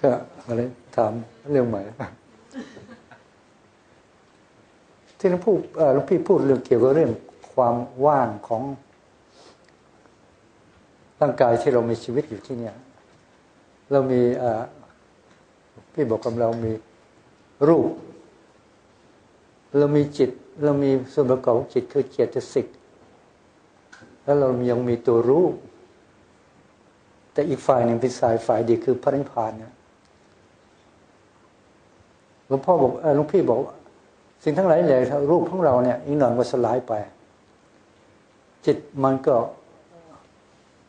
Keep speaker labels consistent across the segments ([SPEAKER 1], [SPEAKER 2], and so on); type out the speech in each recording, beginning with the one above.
[SPEAKER 1] ก็อะไรถามเรื่องใหม่ที่หลวงพูดหลวงพี่พูดเรื่องเกี่ยวกับเรื่องความว่างของร่างกายที่เรามีชีวิตอยู่ที่เนี่ย เรามีพี่บอกกับเรามีรูป เรามีจิต เรามีส่วนประกอบของจิตคือเจตสิกแล้วเรายังมีตัวรู้ แต่อีกฝ่ายหนึ่งเป็นสายฝ่ายดีคือพระนิพพานเนี่ย หลวงพ่อบอกหลวงพี่บอก สิ่งทั้งหลายเลยรูปของเราเนี่ยอีกหน่อยก็สลายไป จิตมันก็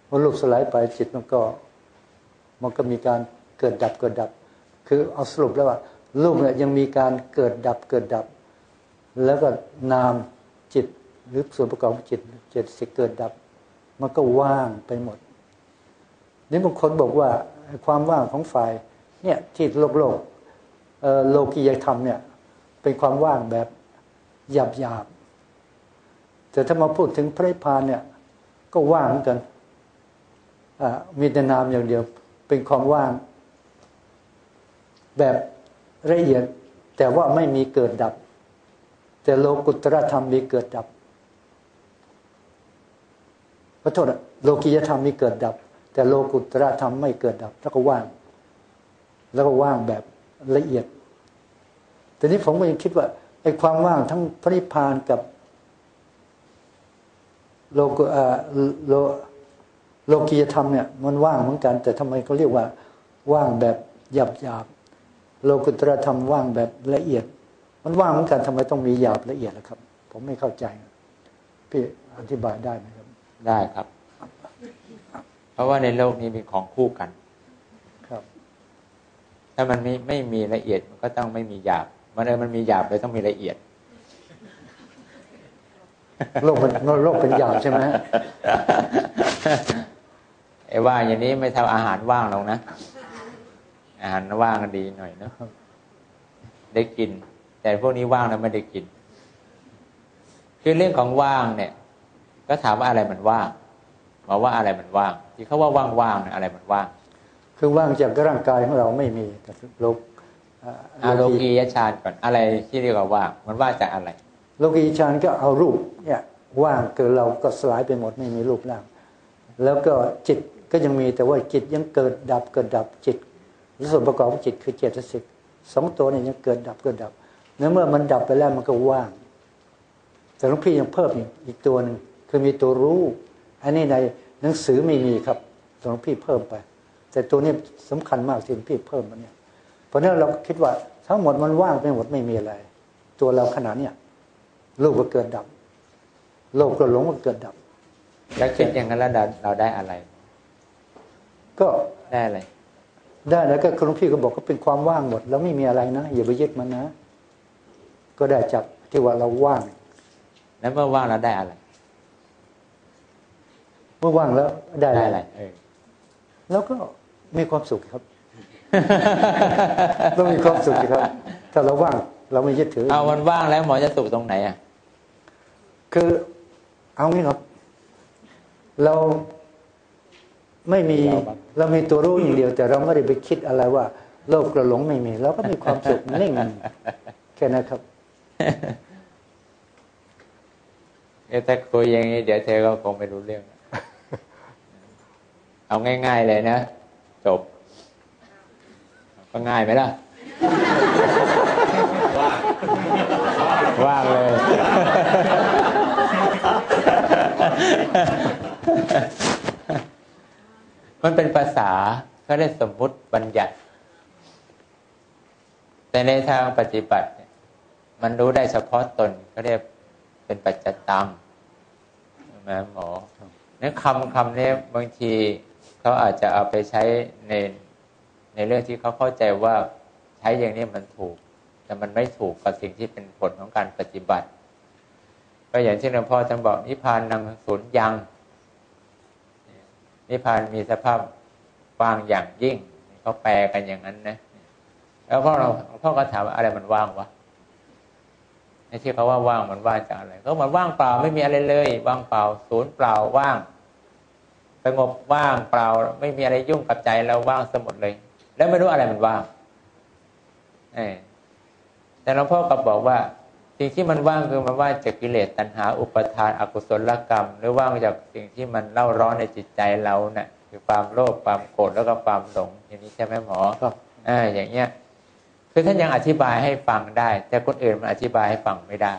[SPEAKER 1] มันรูปสลายไป จิตมันก็ มันก็มีการเกิดดับเกิดดับ คือเอาสรุปแล้วว่ารูปเนี่ยยังมีการเกิดดับเกิดดับ แล้วก็นามจิตหรือส่วนประกอบของจิตเจตสิกเกิดดับ มันก็ว่างไปหมด นี่บางคนบอกว่าความว่างของฝ่ายเนี่ยที่โลกโลก โลกียธรรมเนี่ยเป็นความว่างแบบหยาบหยาบแต่ถ้ามาพูดถึงพระนิพพานเนี่ย ก็ว่างเหมือนกันมีแต่นามอย่างเดียว เป็นความว่าง แบบละเอียด แต่ว่าไม่มีเกิดดับ แต่โลกุตรธรรมมีเกิดดับขอโทษโลกียธรรมมีเกิดดับ แต่โลกุตรธรรมไม่เกิดดับ แล้วก็ว่าง แล้วก็ว่างแบบ ละเอียด แต่นี้ผมก็ยังคิดว่าไอ้ความว่างทั้งพระนิพพานกับโลกโลโลกียธรรมเนี่ยมันว่างเหมือนกัน แต่ทำไมเขาเรียกว่า ว่างแบบหยาบหยาบโลกุตรธรรมว่างแบบละเอียด มันว่างเหมือนกันทำไมต้องมีหยาบละเอียดล่ะครับ ผมไม่เข้าใจ พี่อธิบายได้ไหมครับ
[SPEAKER 2] ได้ครับ เพราะว่าในโลกนี้มีของคู่กัน ถ้ามันไม่ไม่มีละเอียดมันก็ต้องไม่มีหยาบ มันเออมันมีหยาบเลยต้องมีละเอียด
[SPEAKER 1] โลกมันโลกเป็นหยาบใช่ไหม
[SPEAKER 2] ไอ้ว่างอย่างนี้ไม่ทำอาหารว่างลงนะ อาหารว่างดีหน่อยเนาะได้กิน แต่พวกนี้ว่างแล้วไม่ได้กิน คือเรื่องของว่างเนี่ย ก็ถามว่าอะไรมันว่างมาว่าอะไรมันว่าง ที่เขาว่าว่างๆเนี่ยอะไรมันว่าง
[SPEAKER 1] คือว่างจากร่างกายของเราไม่มีแต่โลก
[SPEAKER 2] อาโลกียฌานก่อนอะไรที่เรียกว่าว่างมันว่างจากอะไร
[SPEAKER 1] โลกียฌานก็เอารูปเนี่ยว่างเกิดเราก็สลายไปหมดไม่มีรูปร่าง แล้วก็จิตก็ยังมีแต่ว่าจิตยังเกิดดับเกิดดับจิตส่วนประกอบของจิตคือเจตสิกสองตัวเนี่ยยังเกิดดับเกิดดับเมื่อมันดับไปแล้วมันก็ว่าง แต่หลวงพี่ยังเพิ่มอีกตัวหนึ่งคือมีตัวรู้ อันนี้ในหนังสือไม่มีครับหลวงพี่เพิ่มไป แต่ตัวนี้สำคัญมากที่หลวงพี่เพิ่มมาเนี่ยเพราะนั้นเราคิดว่าทั้งหมดมันว่างไปหมดไม่มีอะไร ตัวเราขนาดเนี้ยโลกก็เกิดดับโลกก็หลงก็เกิดดับ
[SPEAKER 2] แล้วคิดอย่างนั้นแล้วเราได้อะไร
[SPEAKER 1] ก็
[SPEAKER 2] ได้อะไร
[SPEAKER 1] ได้แล้วก็คุณหลวงพี่ก็บอกก็เป็นความว่างหมด แล้วไม่มีอะไรนะอย่าไปยึดมันนะ ก็ได้จากที่ว่าเราว่าง
[SPEAKER 2] แล้วเมื่อว่างแล้วได้อะไร
[SPEAKER 1] เมื่อว่างแล้วได้
[SPEAKER 2] อะไร
[SPEAKER 1] แล้วก็ มีความสุขครับ ต้องมีความสุขครับ ถ้าเราว่าง เราไม่ยึดถือ
[SPEAKER 2] เอามันว่างแล้วหมอจะสุขตรงไหนอะ
[SPEAKER 1] คือเอางี้ครับ เราไม่มีเรามีตัวรู้อย่างเดียว แต่เราไม่ได้ไปคิดอะไรว่า โลกกระหลงไม่มีเราก็มีความสุขนิ่งแค่นั้นครับ
[SPEAKER 2] เอถ้าคุยอย่างนี้เดี๋ยวเธอก็คงไม่รู้เรื่อง เอาง่าย ๆ เลยนะจ บ ก็ง่ายไหมล่ะ ว่างเลย มันเป็นภาษาก็ได้สมมุติบัญญัติ แต่ในทางปฏิบัติ มันรู้ได้เฉพาะตนก็เรียกเป็นปัจจตังใช่ไหมหมอนั้นคำคำนี้บางที เขาอาจจะเอาไปใช้ในในเรื่องที่เขาเข้าใจว่าใช้อย่างนี้มันถูก แต่มันไม่ถูกกับสิ่งที่เป็นผลของการปฏิบัติ ก็อย่างที่หลวงพ่อท่านบอกนิพพานนำศูนย์ยังนิพพานมีสภาพว่างอย่างยิ่งเขาแปลกันอย่างนั้นนะแล้วพ่อเราพ่อก็ถามว่าอะไรมันว่างวะในที่เขาว่าว่างมันว่างจากอะไรก็มันว่างเปล่าไม่มีอะไรเลย ว่างเปล่า ศูนย์เปล่าว่าง สงบว่างเปล่า ไม่มีอะไรยุ่งกับใจเราว่างสมดเลย แล้วไม่รู้อะไรมันว่างเออแต่หลวงพ่อก็บอกว่าสิ่งที่มันว่างคือมันว่างจากกิเลสตัณหา อุปทานอกุศลกรรม หรือว่างจากสิ่งที่มันเล่าร้อนในจิตใจเราเนะ่ยคือความโลภความโกรธแล้วก็ความหลง อย่างนี้ใช่ไหมหมอ
[SPEAKER 1] ครับ
[SPEAKER 2] อ่าอย่างเงี้ย คือท่านยังอธิบายให้ฟังได้ แต่คนอื่นมันอธิบายให้ฟังไม่ได้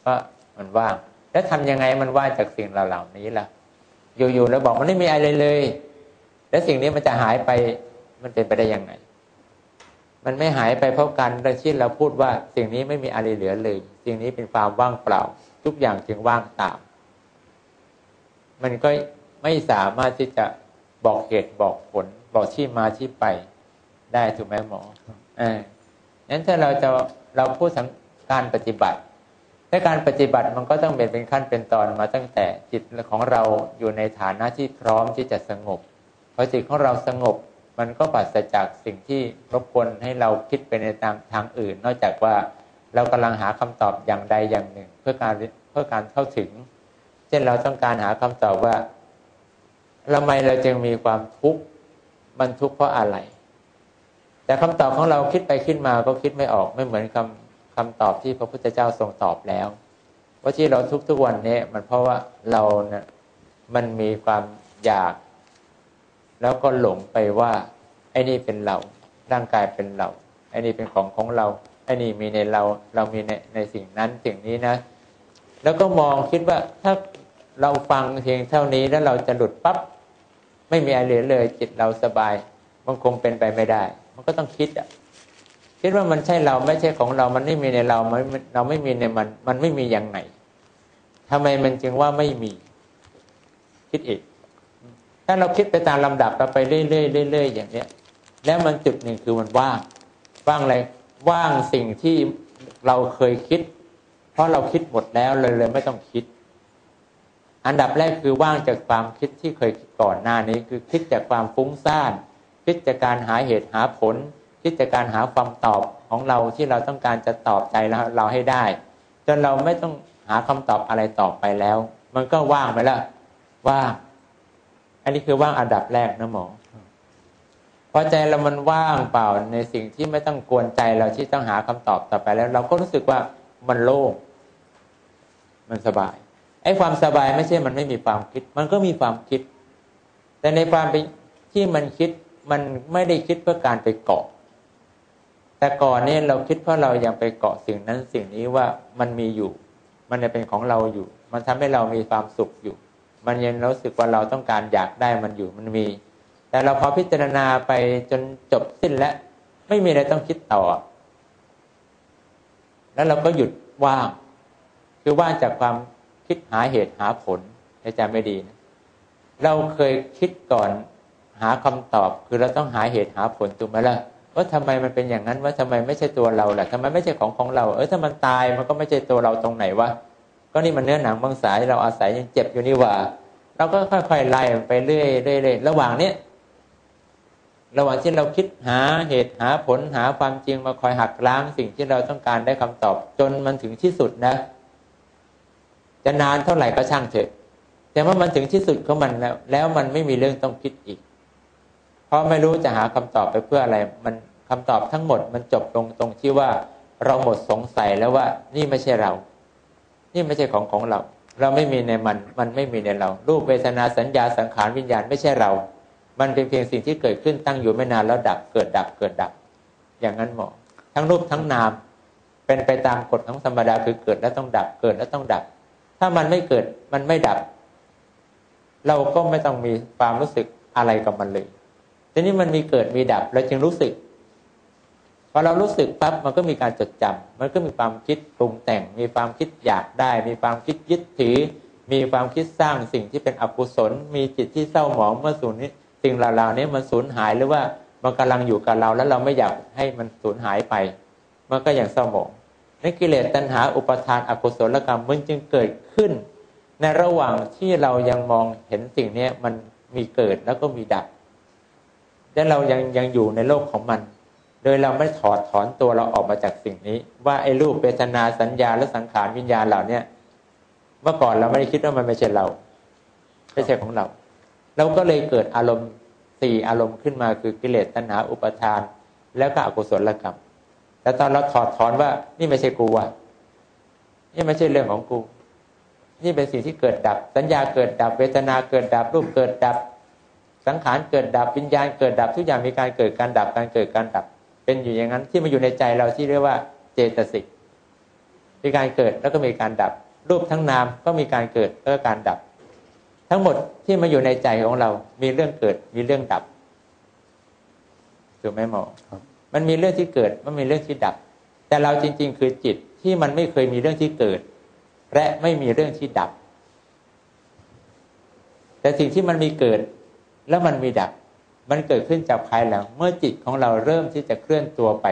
[SPEAKER 2] เพราะมันว่าง แล้วทำยังไงมันว่างจากสิ่งเหล่านี้ล่ะ อยู่ๆแล้วบอกมันไม่มีอะไรเลย แล้วสิ่งนี้มันจะหายไปมันเป็นไปได้ยังไง มันไม่หายไปเพราะการที่เราพูดว่า สิ่งนี้ไม่มีอะไรเหลือเลย สิ่งนี้เป็นความว่างเปล่า ทุกอย่างจึงว่างตามมันก็ไม่สามารถที่จะบอกเหตุบอกผล บอกที่มาที่ไปได้ถูกไหมหมออ่านั้นถ้าเราจะเราพูดถึงการปฏิบัติ ถ้าการปฏิบัติมันก็ต้องเป็นเป็นขั้นเป็นตอนมาตั้งแต่จิตของเราอยู่ในฐานะที่พร้อมที่จะสงบพอจิตของเราสงบมันก็ปราศจากสิ่งที่รบกวนให้เราคิดไปในทางทางอื่น นอกจากว่าเรากำลังหาคำตอบอย่างใดอย่างหนึ่ง เพื่อการเพื่อการเข้าถึง เช่นเราต้องการหาคำตอบว่าทำไมเราจึงมีความทุกข์มันทุกข์เพราะอะไร แต่คำตอบของเราคิดไปคิดมาก็คิดไม่ออกไม่เหมือนคำ คำตอบที่พระพุทธเจ้าทรงตอบแล้วว่าที่เราทุกทุกวันนี้มันเพราะว่าเราเนะี่ยมันมีความอยาก แล้วก็หลงไปว่า ไอ้นี่เป็นเรา ร่างกายเป็นเรา ไอ้นี่เป็นของของเรา ไอ้นี่มีในเรา เรามีในในสิ่งนั้นสิ่งนี้นะ แล้วก็มองคิดว่าถ้าเราฟังเพียงเท่านี้แล้วเราจะหลุดปั๊บไม่มีอะไรเหลือเลย จิตเราสบาย มันคงเป็นไปไม่ได้ มันก็ต้องคิดอะ คิดว่ามันใช่เราไม่ใช่ของเรา มันไม่มีในเรามันเราไม่มีในมัน มันไม่มีอย่างไหนทำไมมันจึงว่าไม่มี คิดอีก ถ้าเราคิดไปตามลำดับเราไปเรื่อยๆเรื่อยๆอย่างเนี้ย แล้วมันจุดหนึ่งคือมันว่าง ว่างอะไร ว่างสิ่งที่เราเคยคิด เพราะเราคิดหมดแล้วเลยเลยไม่ต้องคิด อันดับแรกคือว่างจากความคิดที่เคยคิดก่อนหน้านี้ คือคิดจากความฟุ้งซ่าน คิดจากการหาเหตุหาผล คิดจากการหาความตอบของเราที่เราต้องการจะตอบใจเราเราให้ได้ จนเราไม่ต้องหาคำตอบอะไรต่อไปแล้ว มันก็ว่างไปแล้วว่างอันนี้คือว่างอันดับแรกนะหมอพอใจเรามันว่างเปล่าในสิ่งที่ไม่ต้องกวนใจเราที่ต้องหาคำตอบต่อไปแล้ว เราก็รู้สึกว่ามันโล่งมันสบายไอ้ความสบายไม่ใช่มันไม่มีความคิด มันก็มีความคิด แต่ในความที่มันคิดมันไม่ได้คิดเพื่อการไปเกาะ แต่ก่อนนี้เราคิดเพราะเรายังไปเกาะสิ่งนั้นสิ่งนี้ว่ามันมีอยู่ มันจะเป็นของเราอยู่ มันทำให้เรามีความสุขอยู่ มันยังรู้สึกว่าเราต้องการอยากได้มันอยู่มันมี แต่เราพอพิจารณาไปจนจบสิ้นแล้ว ไม่มีอะไรต้องคิดต่อ แล้วเราก็หยุดว่างคือว่างจากความคิดหาเหตุหาผลให้จไม่ดีนะเราเคยคิดก่อนหาคำตอบ คือเราต้องหาเหตุหาผลถูกไหมล่ะ ว่าทำไมมันเป็นอย่างนั้นว่าทำไมไม่ใช่ตัวเราล่ะทำไมไม่ใช่ของของเรา เออถ้ามันตายมันก็ไม่ใช่ตัวเราตรงไหนวะก็นี่มันเนื้อหนังบางสายเราอาศัยยังเจ็บอยู่นี่ว่า เราก็ค่อยๆไล่ไปเรื่อยๆระหว่างเนี้ยระหว่างที่เราคิดหาเหตุหาผลหาความจริงมาคอยหักล้างสิ่งที่เราต้องการได้คำตอบ จนมันถึงที่สุดนะ จะนานเท่าไหร่ก็ช่างเถอะ แต่ว่ามันถึงที่สุดของมันแล้ว แล้วมันไม่มีเรื่องต้องคิดอีก ราะไม่รู้จะหาคำตอบไปเพื่ออะไร มันคำตอบทั้งหมดมันจบลงตรงที่ว่าเราหมดสงสัยแล้วว่านี่ไม่ใช่เรา นี่ไม่ใช่ของของเรา เราไม่มีในมัน มันไม่มีในเรา รูปเวทนาสัญญาสังขารวิญญาณไม่ใช่เรา มันเป็นเพียงสิ่งที่เกิดขึ้นตั้งอยู่ไม่นานแล้วดับเกิดดับเกิดดับ อย่างนั้นหมอทั้งรูปทั้งนาม เป็นไปตามกฎของธรรมดาคือเกิดแล้วต้องดับเกิดแล้วต้องดับ ถ้ามันไม่เกิดมันไม่ดับ เราก็ไม่ต้องมีความรู้สึกอะไรกับมันเลย ทีนี้มันมีเกิดมีดับเราจึงรู้สึกพอเรารู้สึกปั๊บมันก็มีการจดจำมันก็มีความคิดปรุงแต่ง มีความคิดอยากได้ มีความคิดยึดถือ มีความคิดสร้างสิ่งที่เป็นอกุศล มีจิตที่เศร้าหมองเมื่อสูญนี้สิ่งเหล่านี้มันสูญหายหรือว่ามันกำลังอยู่กับเราแล้วเราไม่อยากให้มันสูญหายไป มันก็อย่างเศร้าหมองในกิเลสตัณหาอุปทานอกุศลกรรมมันจึงเกิดขึ้น ในระหว่างที่เรายังมองเห็นสิ่งนี้มันมีเกิดแล้วก็มีดับ และเรายังยังอยู่ในโลกของมัน โดยเราไม่ถอดถอนตัวเราออกมาจากสิ่งนี้ ว่าไอ้รูปเวทนาสัญญาและสังขารวิญญาณเหล่านี้เมื่อก่อนเราไม่ได้คิดว่ามันไม่ใช่เราไม่ใช่ของเรา เราก็เลยเกิดอารมณ์สี่อารมณ์ขึ้นมาคือกิเลสตัณหาอุปทาน แล้วก็อกุศลกรรมแล้วตอนเราถอดถอนว่านี่ไม่ใช่กูว่ะนี่ไม่ใช่เรื่องของกู นี่เป็นสิ่งที่เกิดดับ สัญญาเกิดดับ เวทนาเกิดดับ รูปเกิดดับ สังขารเกิดดับวิญญาณเกิดดับทุกอย่างมีการเกิดการดับการเกิดการดับ เป็นอยู่อย่างนั้นที่มาอยู่ในใจเราที่เรียกว่าเจตสิกมีการเกิดแล้วก็มีการดับ รูปทั้งนามก็มีการเกิดแล้วก็การดับ ทั้งหมดที่มาอยู่ในใจของเรา มีเรื่องเกิดมีเรื่องดับถูกไหมหมอ
[SPEAKER 1] ครับ
[SPEAKER 2] มันมีเรื่องที่เกิดมันมีเรื่องที่ดับ แต่เราจริง ๆ คือจิตที่มันไม่เคยมีเรื่องที่เกิด และไม่มีเรื่องที่ดับ แต่สิ่งที่มันมีเกิด แล้วมันมีดับ มันเกิดขึ้นจากภายหลัง เมื่อจิตของเราเริ่มที่จะเคลื่อนตัวไป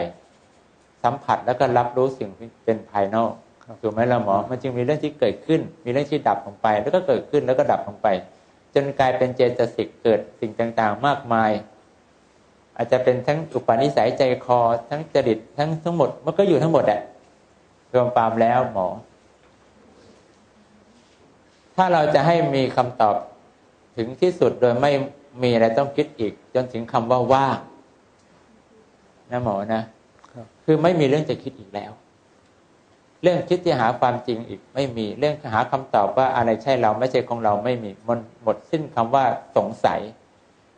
[SPEAKER 2] สัมผัสแล้วก็รับรู้สิ่งที่เป็นภายนอก
[SPEAKER 1] ครับ
[SPEAKER 2] ถูกไหมเราหมอ มันจึงมีเรื่องที่เกิดขึ้น มีเรื่องที่ดับลงไป แล้วก็เกิดขึ้นแล้วก็ดับลงไป จนกลายเป็นเจตสิกเกิดสิ่งต่างๆ มากมาย อาจจะเป็นทั้งอุปนิสัยใจคอ ทั้งจริตทั้งทั้งหมด มันก็อยู่ทั้งหมดแหละรวมความแล้วหมอ ถ้าเราจะให้มีคำตอบถึงที่สุดโดยไม่ มีอะไรต้องคิดอีก จนถึงคำว่าว่างนะหมอนะ
[SPEAKER 1] ครับ
[SPEAKER 2] คือไม่มีเรื่องจะคิดอีกแล้ว เรื่องคิดที่หาความจริงอีกไม่มีเรื่องหาคำตอบว่าอะไรใช่เราไม่ใช่ของเราไม่มีมันหมดสิ้นคำว่าสงสัย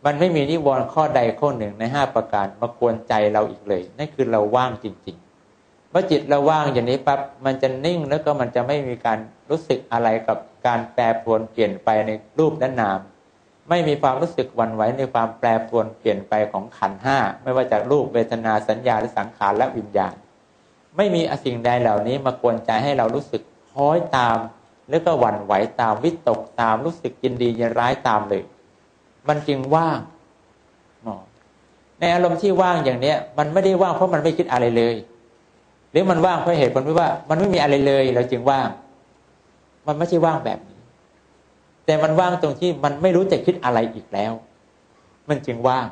[SPEAKER 2] มันไม่มีนิวรณ์ข้อใดข้อหนึ่งในห้าประการมากวนใจเราอีกเลยนั่นคือเราว่างจริงๆเมื่อจิตเราว่างอย่างนี้ปั๊บมันจะนิ่งแล้วก็มันจะไม่มีการรู้สึกอะไรกับการแปรปรวนเปลี่ยนไปในรูปและนาม ไม่มีความรู้สึกหวันไหวในความแปรปรวนเปลี่ยนไปของขันห้าไม่ว่าจากรูปเวทนาสัญญาหรือสังขารและวิญญาณ ไม่มีสิ่งใดเหล่านี้มากวนใจให้เรารู้สึกคล้อยตาม แล้วก็หวั่นไหวตามวิตกตามรู้สึกยินดียินร้ายตามเลย มันจึงว่างในอารมณ์ที่ว่างอย่างเนี้ย มันไม่ได้ว่างเพราะมันไม่คิดอะไรเลย หรือมันว่างเพราะเหตุผลที่ว่า มันไม่มีอะไรเลย เราจึงว่าง มันไม่ใช่ว่างแบบนี้ แต่มันว่างตรงที่มันไม่รู้จะคิดอะไรอีกแล้ว มันจึงว่าง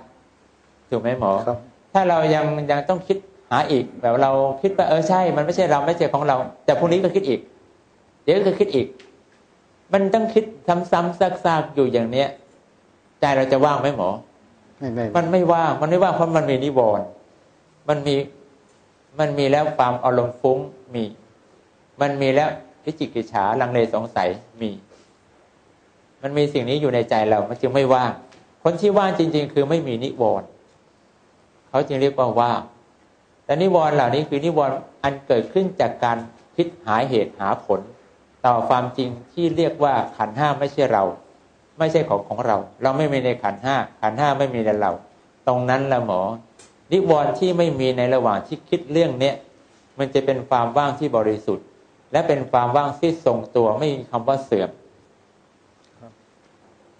[SPEAKER 2] ถูกไหมหมอ
[SPEAKER 1] ครับ
[SPEAKER 2] ถ้าเรายังยังต้องคิดหาอีก แบบเราคิดว่าเออใช่ มันไม่ใช่เราไม่ใช่ของเรา แต่พรุ่งนี้ก็คิดอีก เดี๋ยวก็คิดอีก มันต้องคิดซ้ำๆซากๆอยู่อย่างเนี้ยใจเราจะว่างไหมหมอ
[SPEAKER 1] ไม่ไม่
[SPEAKER 2] มันไม่ว่างมันไม่ว่างเพราะมันมีนิวรณ์มันมีมันมีแล้วความอารมณ์ฟุ้งมี มันมีแล้ววิจิกิจฉาลังเลสงสัยมี มันมีสิ่งนี้อยู่ในใจเรา มันจึงไม่ว่าง คนที่ว่างจริง ๆ คือไม่มีนิวรณ์เขาจึงเรียกว่าว่างแต่นิวรณ์เหล่านี้คือนิวรณ์อันเกิดขึ้นจากการคิดหาเหตุหาผล ต่อความจริงที่เรียกว่าขันห้าไม่ใช่เรา ไม่ใช่ของของเรา เราไม่มีในขันห้าขันห้าไม่มีในเรา ตรงนั้นละหมอ นิวรณ์ที่ไม่มีในระหว่างที่คิดเรื่องเนี้ยมันจะเป็นความว่างที่บริสุทธิ์ และเป็นความว่างที่ทรงตัวไม่มีคำว่าเสื่อม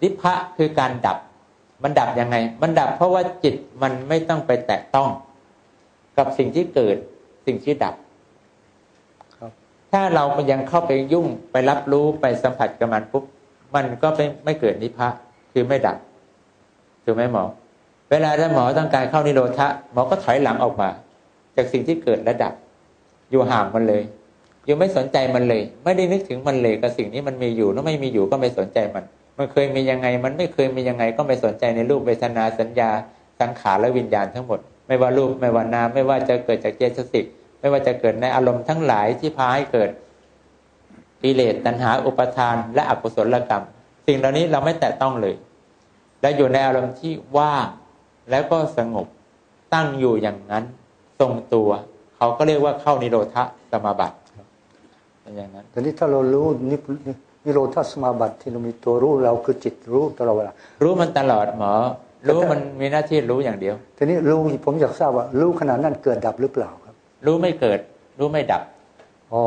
[SPEAKER 2] นิพพะคือการดับ มันดับยังไง มันดับเพราะว่าจิตมันไม่ต้องไปแตะต้อง กับสิ่งที่เกิดสิ่งที่ดับ
[SPEAKER 1] ครับ
[SPEAKER 2] ถ้าเรายังเข้าไปยุ่งไปรับรู้ไปสัมผัสกับมันปุ๊บมันก็ไม่ไม่เกิดนิพพะคือไม่ดับถูกไหมหมอ เวลาถ้าหมอต้องการเข้านิโรธะหมอก็ถอยหลังออกมา จากสิ่งที่เกิดและดับ อยู่ห่างมันเลยอยู่ไม่สนใจมันเลย ไม่ได้นึกถึงมันเลยกับสิ่งนี้มันมีอยู่แล้วไม่มีอยู่ก็ไม่สนใจมัน มันเคยมียังไง มันไม่เคยมียังไง ก็ไม่สนใจในรูปเวทนาสัญญาสังขารและวิญญาณทั้งหมด ไม่ว่ารูปไม่ว่านามไม่ว่าจะเกิดจากเจตสิกไม่ว่าจะเกิดในอารมณ์ทั้งหลายที่พาให้เกิดกิเลสตัณหาอุปทาน และอกุศลกรรม สิ่งเหล่านี้เราไม่แตะต้องเลย และอยู่ในอารมณ์ที่ว่างแล้วก็สงบตั้งอยู่อย่างนั้นทรงตัว เขาก็เรียกว่าเข้านิโรธสมาบัติเป็นอย่างนั้น
[SPEAKER 1] แต่นี้ถ้าเรารู้นิพ นินิโรธสมาบัติที่เรามีตัวรู้เราคือจิตรู้ตลอดเวลา
[SPEAKER 2] รู้มันตลอดหมอ รู้มันมีหน้าที่รู้อย่างเดียว
[SPEAKER 1] ทีนี้รู้ผมอยากทราบว่า รู้ขนาดนั้นเกิดดับหรือเปล่าครับ
[SPEAKER 2] รู้ไม่เกิด รู้ไม่ดับ
[SPEAKER 1] อ๋อ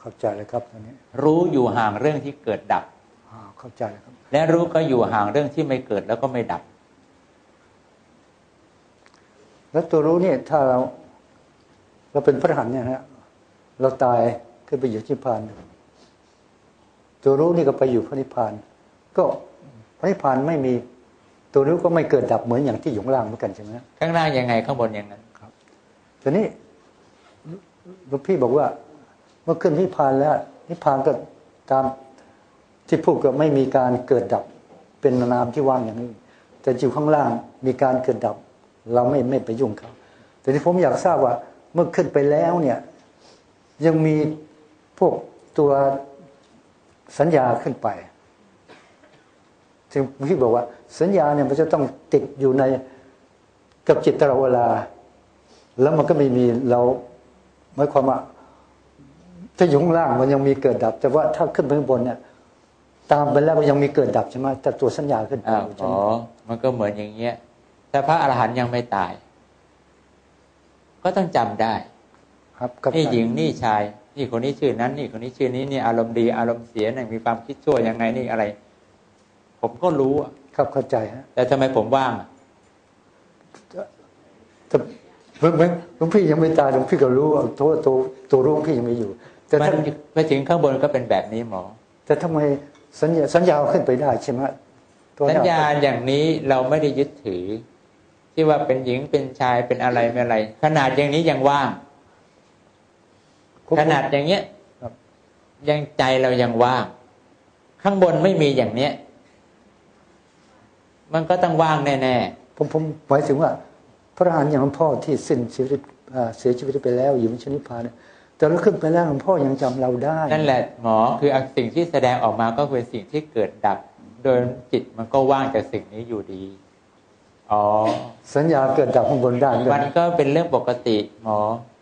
[SPEAKER 1] เข้าใจเลยครับตอนนี้
[SPEAKER 2] รู้อยู่ห่างเรื่องที่เกิดดับ
[SPEAKER 1] อ่าเข้าใจเลยครับ
[SPEAKER 2] และรู้ก็อยู่ห่างเรื่องที่ไม่เกิดแล้วก็ไม่ดับ
[SPEAKER 1] แล้วตัวรู้เนี่ยถ้าเรา เราเป็นพระอรหันต์เนี่ยฮะเราตายขึ้นไปอยู่ที่นิพพาน ตัวรู้นี่ก็ไปอยู่พระนิพพาน ก็พระนิพพานไม่มีตัวรู้ก็ไม่เกิดดับเหมือนอย่างที่อยู่ข้างล่างเหมือนกันใช่ไหมฮะ
[SPEAKER 2] ข้างล่างยังไงข้างบนอย่างนั้น
[SPEAKER 1] ทีนี้หลวงพี่บอกว่า เมื่อขึ้นนิพพานแล้ว นิพพานก็ตามที่พูดก็ไม่มีการเกิดดับเป็นนามที่ว่างอย่างนี้ แต่แต่อยู่ข้างล่างมีการเกิดดับ เราไม่ไม่ไปยุ่งเขาแต่ที่ผมอยากทราบว่า เมื่อขึ้นไปแล้วเนี่ย ยังมีพวกตัว สัญญาขึ้นไปถึงพี่บอกว่า สัญญาเนี่ยมันจะต้องติดอยู่ในกับจิตตลอดเวลา แล้วมันก็ไม่มีเราหมายความว่าถ้าอยู่ข้างล่างมันยังมีเกิดดับ แต่ว่าถ้าขึ้นไปข้างบนเนี่ย ตามไปแล้วก็ยังมีเกิดดับใช่ไหมแต่ตัวสัญญาขึ้นไป
[SPEAKER 2] อ้าว
[SPEAKER 1] อยู่
[SPEAKER 2] หม
[SPEAKER 1] ใช่ไห
[SPEAKER 2] อ
[SPEAKER 1] ม
[SPEAKER 2] มันก็เหมือนอย่างเงี้ยถ้าพระอรหันต์ยังไม่ตาย ก็ต้องจำได้
[SPEAKER 1] ครับครับ
[SPEAKER 2] นี่หญิงนี่ชาย นี่คนนี้ชื่อนั้น นี่คนนี้ชื่อนี้นี่อารมณ์ดีอารมณ์เสียนี่มีความคิดชั่วยังไงนี่อะไร ผมก็รู้อะ
[SPEAKER 1] ครับเข้าใจฮะ
[SPEAKER 2] แต่ทำไมผมว่างอะ
[SPEAKER 1] แต่เมื่อเมื่อหลวงพี่ยังไม่ตายหลวงพี่ก็รู้ว่าตัวตัวตัวรู้ของพี่ยังไม่อยู่ แต่
[SPEAKER 2] มัน
[SPEAKER 1] ถ้า
[SPEAKER 2] ไปถึงข้างบนก็เป็นแบบนี้หมอ
[SPEAKER 1] แต่ทำไมสัญญาสัญญาเอาขึ้นไปได้ใช่ไหมตัว
[SPEAKER 2] สัญ
[SPEAKER 1] เนี้
[SPEAKER 2] ญาอย่างนี้เราไม่ได้ยึดถือ ที่ว่าเป็นหญิงเป็นชายเป็นอะไรไม่อะไร ขนาดอย่างนี้ยังว่าง
[SPEAKER 1] ผม
[SPEAKER 2] ขนาดอย่างเงี้ย
[SPEAKER 1] ครับ
[SPEAKER 2] ยังใจเรายังว่าง ข้างบนไม่มีอย่างเนี้ย มันก็ต้องว่างแน่
[SPEAKER 1] ผมผมหมายถึงว่า พระอรหันต์อย่างหลวงพ่อที่สิ้นชีวิตอ่าเสียชีวิตไปแล้วอยู่ในชนิพพานเนี่ยแต่เราขึ้นไปแล้วหลวงพ่อยังจำเราได้
[SPEAKER 2] ๆนั่นแหละหมอคือสิ่งที่แสดงออกมาก็เป็นสิ่งที่เกิดดับ โดยจิตมันก็ว่างจากสิ่งนี้อยู่ดีอ๋อ
[SPEAKER 1] สัญญาเกิดดับข้างบนได้ด้วย
[SPEAKER 2] มันก็เป็นเรื่องปกติหมอ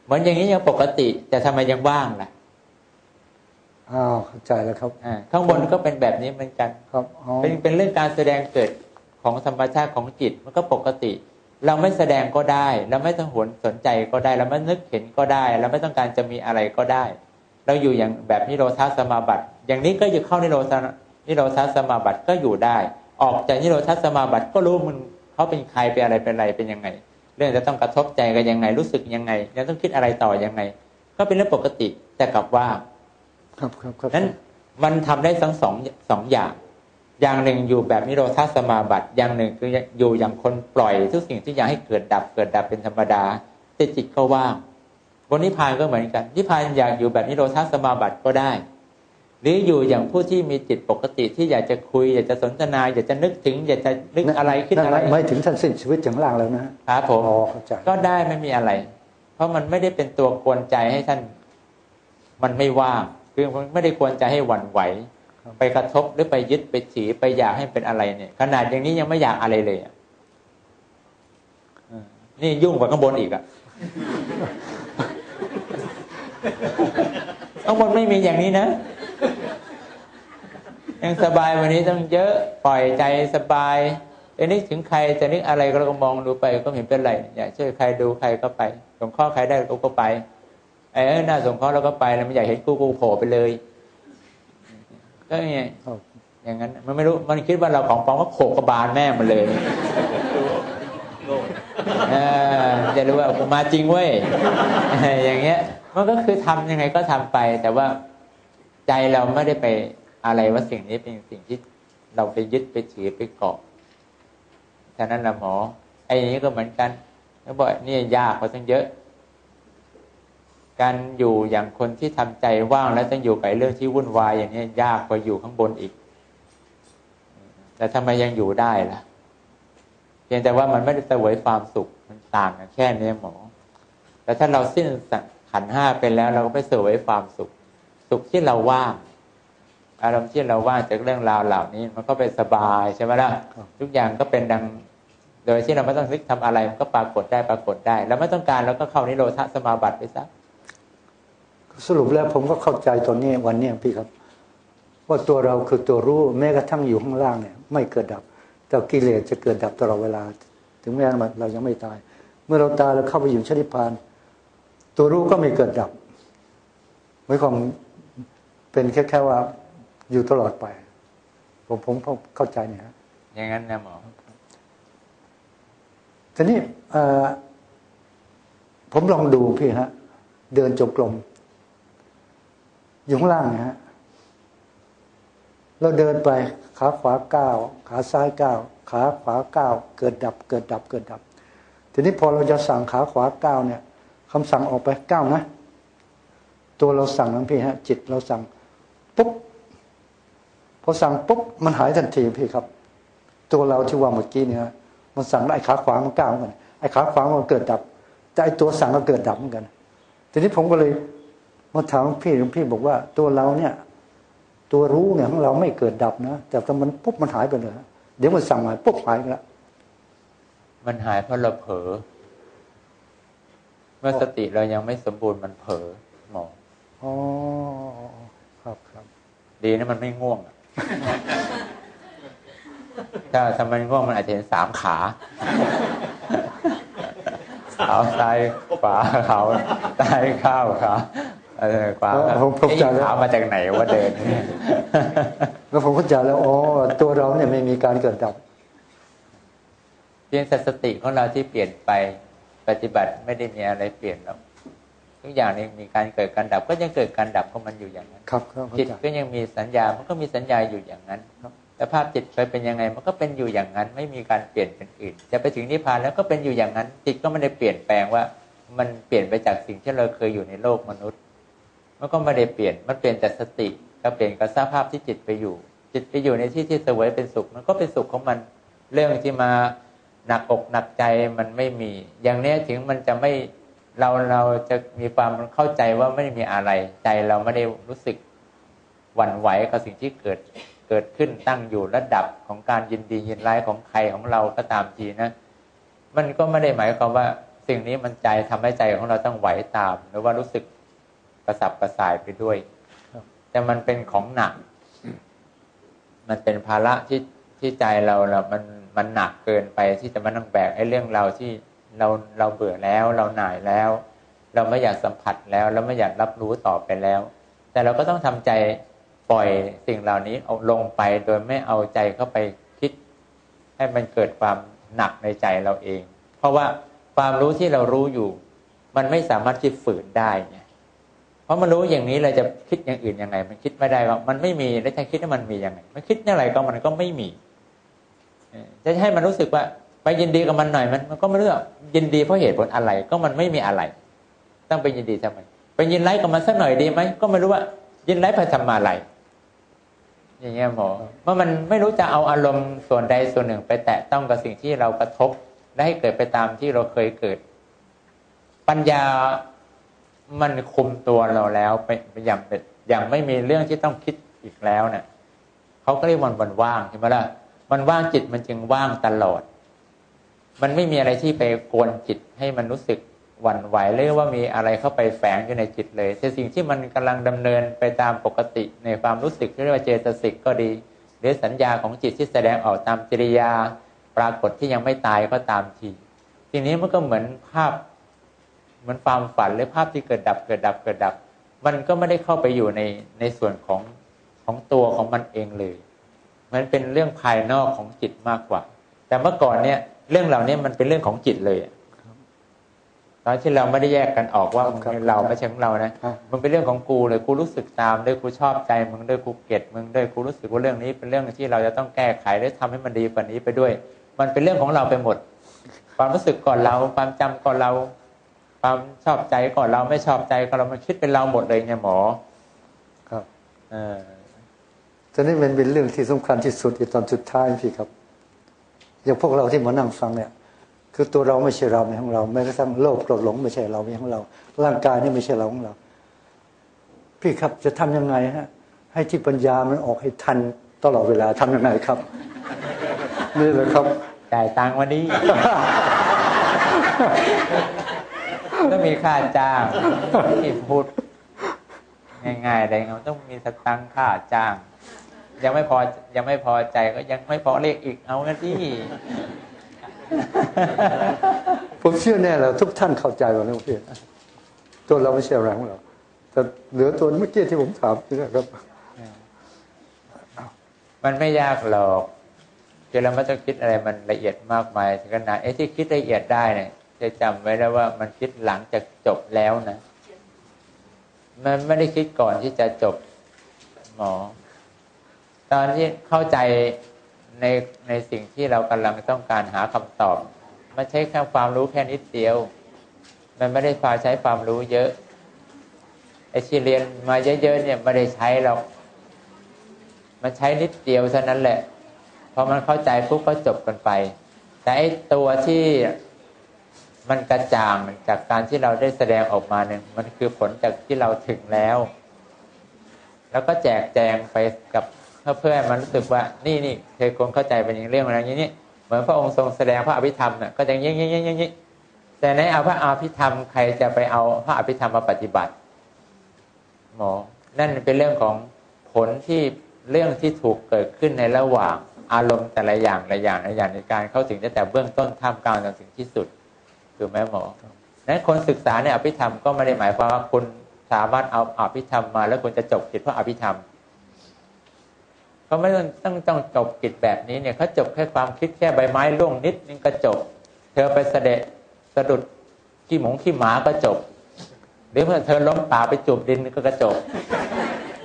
[SPEAKER 2] เหมือนอย่างนี้ยังปกติ แต่ทำไมยังว่างล่ะ
[SPEAKER 1] อ้าวเข้าใจแล้วครับ
[SPEAKER 2] อ่าข้างบนก็เป็นแบบนี้เหมือนกัน
[SPEAKER 1] ครับอ๋อ
[SPEAKER 2] เป็นเป็นเรื่องการแสดงเกิดของธรรมชาติของจิตมันก็ปกติ เราไม่แสดงก็ได้ เราไม่ต้องหวนสนใจก็ได้ เราไม่นึกเห็นก็ได้ เราไม่ต้องการจะมีอะไรก็ได้ เราอยู่อย่างแบบนิโรธาสมาบัติ อย่างนี้ก็อยู่เข้านิโรธานิโรธาสมาบัติก็อยู่ได้ ออกจากนิโรธาสมาบัติก็รู้มันเขาเป็นใครเป็นอะไรเป็นอะไรเป็นยังไง เรื่องจะต้องกระทบใจกันยังไงรู้สึกยังไงจะต้องคิดอะไรต่อยังไง ก็เป็นเรื่องปกติแต่กลับว่า
[SPEAKER 1] ครับครับครับ
[SPEAKER 2] นั้นมันทำได้ทั้งสองสองอย่าง อย่างหนึ่งอยู่แบบนิโรธาสมาบัติอย่างหนึ่งคืออยู่อย่างคนปล่อยทุกสิ่งที่อยากให้เกิดดับเกิดดับเป็นธรรมดาแต่จิตก็ว่างบนนิพพานก็เหมือนกันนิพพานอยากอยู่แบบนิโรธาสมาบัติก็ได้ หรืออยู่อย่างผู้ที่มีจิตปกติที่อยากจะคุย อยากจะสนทนา อยากจะนึกถึง อยากจะนึกอะไรขึ้น
[SPEAKER 1] นั่น
[SPEAKER 2] อะไร
[SPEAKER 1] ไม่ถึงท่านสิ้นชีวิตอย่างล่างแล้วนะครับ
[SPEAKER 2] ผม
[SPEAKER 1] อ๋อเข้าใจ
[SPEAKER 2] ก็ได้ไม่มีอะไร เพราะมันไม่ได้เป็นตัวกวนใจให้ท่าน มันไม่ว่างคือมันไม่ได้กวนใจให้หวั่นไหว ไปกระทบหรือไปยึดไปถือไปอยากให้เป็นอะไรเนี่ย ขนาดอย่างนี้ยังไม่อยากอะไรเลยอะเออนี่ยุ่งกว่าข้างบนอีกอะข้างบนไม่มีอย่างนี้นะ ยังสบายวันนี้ต้องเยอะปล่อยใจสบายอ้นึกถึงใครจะนึกอะไรก็เราก็มองดูไปก็เห็นเป็นไรอยากช่วยใครดูใครก็ไปสงเคราะห์ใครได้ก็ก็ไปไอ้เอ้ยน่าสงเคราะห์เราก็ไปแล้วไม่อยากเห็นกูกูโผล่ไปเลยก็อย่างเงี้ย
[SPEAKER 1] ครับ
[SPEAKER 2] อย่างนั้น มันไม่รู้มันคิดว่าเราของปลอมก็โขกกบาลแม่มันเลยออจะรู้ว่ามมาจริงเว้ยอย่างเงี้ย มันก็คือทำยังไงก็ทำไป แต่ว่าใจเราไม่ได้ไป อะไรว่าสิ่งนี้เป็นสิ่งที่เราไปยึดไปถือไปเกาะฉะนั้นละหมอ ไอ้นี้ก็เหมือนกันเขาบอกนี่ยากกว่าตั้งเยอะ การอยู่อย่างคนที่ทำใจว่างแล้วต้องอยู่กับเรื่องที่วุ่นวายอย่างนี้ยากกว่าอยู่ข้างบนอีก แต่ทำไมยังอยู่ได้ล่ะ เพียงแต่ว่ามันไม่ได้เสวยความสุขมันต่างกันแค่นี้หมอ แต่ถ้าเราสิ้นขันห้าไปแล้วเราก็ไปเสวยความสุข สุขที่เราว่าง อารมณ์ที่เราว่างจากเรื่องราวเหล่านี้ มันก็เป็นสบายใช่ไหมล่ะ
[SPEAKER 1] ครับ
[SPEAKER 2] ทุกอย่างก็เป็นดัง โดยที่เราไม่ต้องนึกทำอะไรมันก็ปรากฏได้ปรากฏได้แล้วไม่ต้องการเราก็เข้านิโรธสมาบัติไปซะ
[SPEAKER 1] สรุปแล้วผมก็เข้าใจตอนนี้วันนี้พี่ครับ ว่าตัวเราคือตัวรู้แม้กระทั่งอยู่ข้างล่างเนี่ย ไม่เกิดดับ แต่กิเลสจะเกิดดับตลอดเวลา ถึงแม้เรายังไม่ตาย เมื่อเราตายเราเข้าไปอยู่ชนิพพาน ตัวรู้ก็ไม่เกิดดับไม่ความเป็นแค่แค่ว่า อยู่ตลอดไปผมผมผมเข้าใจเนี่ยฮะ
[SPEAKER 2] อย่างนั้นนะหมอ
[SPEAKER 1] ทีนี้เอ่อผมลองดูพี่ฮะ เดินจงกรมอยู่ข้างล่างเนะฮะเราเดินไปขาขวาก้าวขาซ้ายก้าวขาขวาก้าวเกิดดับ เกิดดับ เกิดดับ ทีนี้พอเราจะสั่งขาขวาก้าวเนี่ยคำสั่งออกไปก้าวนะ ตัวเราสั่งนะพี่ฮะ จิตเราสั่งปุ๊บ พอสั่งปุ๊บมันหายทันทีพี่ครับ ตัวเราที่ว่าเมื่อกี้เนี่ยมันสั่งไอ้ขาขวามันก้าวเหมือนกันไอ้ขาขวามันเกิดดับแต่ไอ้ตัวสั่งก็เกิดดับเหมือนกันทีนี้ผมก็เลยมาถามพี่หลวงพี่บอกว่าตัวเราเนี่ย ตัวรู้เนี่ยของเราไม่เกิดดับนะแต่ถ้ามันปุ๊บมันหายไปเลยเดี๋ยวมันสั่งมาปุ๊บหายไปแล้ว
[SPEAKER 2] มันหายเพราะเราเผลอเมื่อสติเรายังไม่สมบูรณ์มันเผลอหมอ
[SPEAKER 1] อ๋อครับครับ
[SPEAKER 2] ดีนะมันไม่ง่วงอะ ถ้าถ้ามันง่วงมันอาจจะเห็นสามขาขาซ้ายขวาเขาซ้ายข้าวขาเออขวา
[SPEAKER 1] ผมผม
[SPEAKER 2] ไอ้
[SPEAKER 1] จำแล้ว
[SPEAKER 2] ขามาจากไหนว่าเดินเนี่ย
[SPEAKER 1] แล้วผมเข้าใจแล้วอ๋อตัวเราเนี่ยไม่มีการเกิดดับ
[SPEAKER 2] เพียงแต่สติของเราที่เปลี่ยนไปปฏิบัติไม่ได้มีอะไรเปลี่ยนหรอก ทุกอย่างนี้มีการเกิดการดับ ก็ยังเกิดการดับของมันอยู่อย่างนั้น
[SPEAKER 1] ครับครับเข้า
[SPEAKER 2] จิต
[SPEAKER 1] ใจ
[SPEAKER 2] ก็ยังมีสัญญา มันก็มีสัญญาอยู่อย่างนั้น
[SPEAKER 1] ครับ
[SPEAKER 2] แต่ภาพจิตเคยเป็นยังไง มันก็เป็นอยู่อย่างนั้น ไม่มีการเปลี่ยนเป็นอื่น จะไปถึงนิพพานแล้วก็เป็นอยู่อย่างนั้น จิตก็ไม่ได้เปลี่ยนแปลงว่า มันเปลี่ยนไปจากสิ่งที่เราเคยอยู่ในโลกมนุษย์ มันก็ไม่ได้เปลี่ยน มันเปลี่ยนแต่สติก็เปลี่ยนกับสภาพที่จิตไปอยู่ จิตไปอยู่ในที่ที่เสวยเป็นสุข มันก็เป็นสุขของมัน เรื่องที่มาหนักอกหนักใจมันไม่มี อย่างเนี้ยถึงมันจะไม่ เราเราจะมีความเข้าใจว่าไม่ได้มีอะไร ใจเราไม่ได้รู้สึกหวั่นไหวกับสิ่งที่เกิดเกิดขึ้นตั้งอยู่ระดับของการยินดียินร้ายของใครของเราก็ตามทีนะ มันก็ไม่ได้หมายความว่าสิ่งนี้มันใจทำให้ใจของเราต้องไหวตาม หรือว่ารู้สึกกระสับกระส่ายไปด้วย แต่มันเป็นของหนัก มันเป็นภาระที่ที่ใจเราเรามันมันหนักเกินไปที่จะมานั่งแบกไอ้เรื่องเราที่ เราเราเบื่อแล้ว เราหน่ายแล้ว เราไม่อยากสัมผัสแล้ว เราไม่อยากรับรู้ต่อไปแล้ว แต่เราก็ต้องทำใจปล่อยสิ่งเหล่านี้เอาลงไปโดยไม่เอาใจเข้าไปคิด ให้มันเกิดความหนักในใจเราเอง เพราะว่าความรู้ที่เรารู้อยู่ มันไม่สามารถคิดฝืนได้ไงเพราะมันรู้อย่างนี้เราจะคิดอย่างอื่นยังไง มันคิดไม่ได้ว่ามันไม่มีแล้วจะคิดให้มันมียังไง มันคิดอะไรก็มันก็ไม่มีจะให้มันรู้สึกว่า ไปยินดีกับมันหน่อยมันมันก็ไม่รู้ว่ายินดีเพราะเหตุผลอะไรก็มันไม่มีอะไร ต้องไปยินดีทำไมไปยินไล่กับมันสักหน่อยดีไหมก็ไม่รู้ว่า ยินไล่ไปทำอะไร อย่างเงี้ยหมอว่ามันไม่รู้จะเอาอารมณ์ส่วนใดส่วนหนึ่ง ไปแตะต้องกับสิ่งที่เรากระทบและให้เกิดไปตามที่เราเคยเกิด ปัญญามันคุมตัวเราแล้วไปอย่างเป็นอย่างไม่มีเรื่องที่ต้องคิดอีกแล้วเนี่ยเขาก็เรียกมันวันว่างใช่ไหมล่ะมันว่างจิตมันจึงว่างตลอด มันไม่มีอะไรที่ไปกวนจิตให้มันรู้สึกหวั่นไหวหรือว่ามีอะไรเข้าไปแฝงอยู่ในจิตเลย แต่สิ่งที่มันกำลังดำเนินไปตามปกติในความรู้สึกที่เรียกว่าเจตสิกก็ดี หรือสัญญาของจิตที่แสดงออกตามกิริยา ปรากฏที่ยังไม่ตายก็ตามทีทีนี้มันก็เหมือนภาพเหมือนความฝันหรือภาพที่เกิดดับเกิดดับเกิดดับ มันก็ไม่ได้เข้าไปอยู่ในในส่วนของของตัวของมันเองเลย มันเป็นเรื่องภายนอกของจิตมากกว่า แต่เมื่อก่อนเนี่ย เรื่องเหล่านี้มันเป็นเรื่องของจิตเลยอะตอนที่เราไม่ได้แยกกันออกว่า
[SPEAKER 1] ครับ
[SPEAKER 2] มึง
[SPEAKER 1] ครับ
[SPEAKER 2] เป็นเราไม่ใช่ของเรานะ
[SPEAKER 1] อะ
[SPEAKER 2] มันเป็นเรื่องของกูเลยกูรู้สึกตามด้วยกูชอบใจมึงด้วยกูเกลียดมึงด้วยกูรู้สึกว่าเรื่องนี้ เป็นเรื่องที่เราจะต้องแก้ไขและทำให้มันดีกว่านี้ไปด้วย มันเป็นเรื่องของเราไปหมด ความรู้สึกก่อนเราความจำก่อนเรา ความชอบใจก่อนเราไม่ชอบใจก่อนเรามันคิดเป็นเราหมดเลยไงหมอ
[SPEAKER 1] ครับ
[SPEAKER 2] เออ
[SPEAKER 1] ตอนนี้มันเป็นเรื่องที่สำคัญที่สุดในตอนสุดท้ายพี่ครับ อย่างพวกเราที่มานั่งฟังเนี่ย คือตัวเราไม่ใช่เราไม่ของเราแม้กระทั่งโลภโกรธหลงไม่ใช่เราไม่ของเรา ร่างกายนี่ไม่ใช่เราของเรา พี่ครับจะทำยังไงฮะ ให้ที่ปัญญามันออกให้ทันตลอดเวลาทำยังไงครับนี่แหละครับ
[SPEAKER 2] จ่ายตังค์วันนี้ต้องมีค่าจ้างที่พูดง่ายๆเลยเราต้องมีสตังค์ค่าจ้าง ยังไม่พอยังไม่พอใจก็ยังไม่พอเรียกอีกเอานะที่
[SPEAKER 1] ผมเชื่อแน่แล้วทุกท่านเข้าใจว่านะพี่ตัวเราไม่ใช่อะไรของเรา แต่เหลือตัวเมื่อกี้ที่ผมถามนี่นะครับ
[SPEAKER 2] มันไม่ยากหรอกคือเราไม่ต้องคิดอะไรมันละเอียดมากมายถึงขนาดไอ้ที่คิดละเอียดได้เนี่ยจะจำไว้แล้วว่ามันคิดหลังจากจบแล้วนะ มันไม่ได้คิดก่อนที่จะจบหมอ ตอนที่เข้าใจในในสิ่งที่เรากำลังต้องการหาคำตอบ มันใช้แค่ความรู้แค่นิดเดียว มันไม่ได้พาใช้ความรู้เยอะไอ้ที่เรียนมาเยอะๆเนี่ยไม่ได้ใช้หรอกมันใช้นิดเดียวเท่านั้นแหละพอมันเข้าใจปุ๊บก็จบกันไป แต่ไอ้ตัวที่มันกระจ่างจากการที่เราได้แสดงออกมาเนี่ยมันคือผลจากที่เราถึงแล้ว แล้วก็แจกแจงไปกับ เพื่อนมันรู้สึกว่านี่นี่เธอคงเข้าใจเป็นอย่างเรื่องอะไรอย่างนี้เหมือนพระองค์ทรงแสดงพระอภิธรรมเนี่ยก็จะยิ่งยิ่งยิ่งยิ่งแต่ในเอาพระอภิธรรมใครจะไปเอาพระอภิธรรมมาปฏิบัติ หมอ นั่นเป็นเรื่องของผลที่เรื่องที่ถูกเกิดขึ้นในระหว่างอารมณ์แต่ละอย่างละอย่างละอย่างในการเข้าถึงตั้งแต่เบื้องต้นท่ามกลางจนถึงที่สุดถูกไหมหมอนั้นคนศึกษาในอภิธรรมก็ไม่ได้หมายความว่าคุณสามารถเอาอภิธรรมมา แล้วคุณจะจบจิตเพราะอภิธรรม เขาไม่ต้องต้องต้องจบกิจแบบนี้เนี่ยเขาจบแค่ความคิดแค่ใบไม้ร่วงนิดนึงก็จบ เธอไปเสด็จสะดุดขี้หมงขี้หมาก็จบหรือเมื่อเธอล้มป่าไปจูบดินก็กระจบ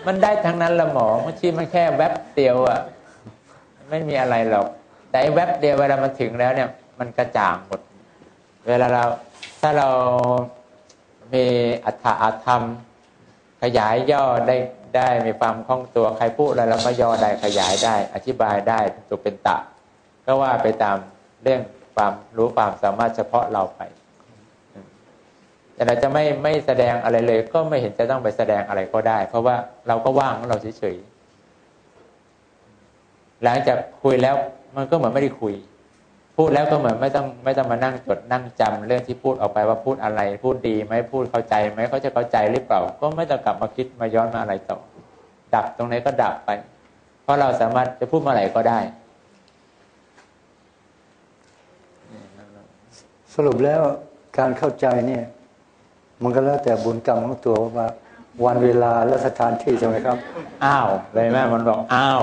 [SPEAKER 2] มันได้ทั้งนั้นละหมอบางทีมันแค่แวบเดียวอะไม่มีอะไรหรอก แต่แวบเดียวเวลามันถึงแล้วเนี่ย มันกระจ่างหมด เวลาเราถ้าเรามีอัตถะธรรม ขยายย่อได้ ได้มีความคล่องตัวใครพูดอะไรเราก็ย่อได้ขยายได้ อธิบายได้ตัวเป็นตะ ก็ว่าไปตามเรื่องความรู้ความสามารถเฉพาะเราไปแต่เราจะไม่ไม่แสดงอะไรเลย ก็ไม่เห็นจะต้องไปแสดงอะไรก็ได้ เพราะว่าเราก็ว่างของเราเฉยๆหลังจากคุยแล้วมันก็เหมือนไม่ได้คุย พูดแล้วก็เหมือนไม่ต้องไม่ต้องมานั่งจดนั่งจำเรื่องที่พูดออกไปว่าพูดอะไร พูดดีไหมพูดเข้าใจไหมเขาจะเข้าใจหรือเปล่า ก็ไม่ต้องกลับมาคิดมาย้อนมาอะไรต่อ ดับตรงไหนก็ดับไป เพราะเราสามารถจะพูดเมื่อไหร่ก็ได้
[SPEAKER 1] สรุปแล้วการเข้าใจเนี่ย มันก็แล้วแต่บุญกรรมของตัวว่าวันเวลาและสถานที่ใช่ไหมครับ
[SPEAKER 2] อ้าวเลยแม่มันบอกอ้าว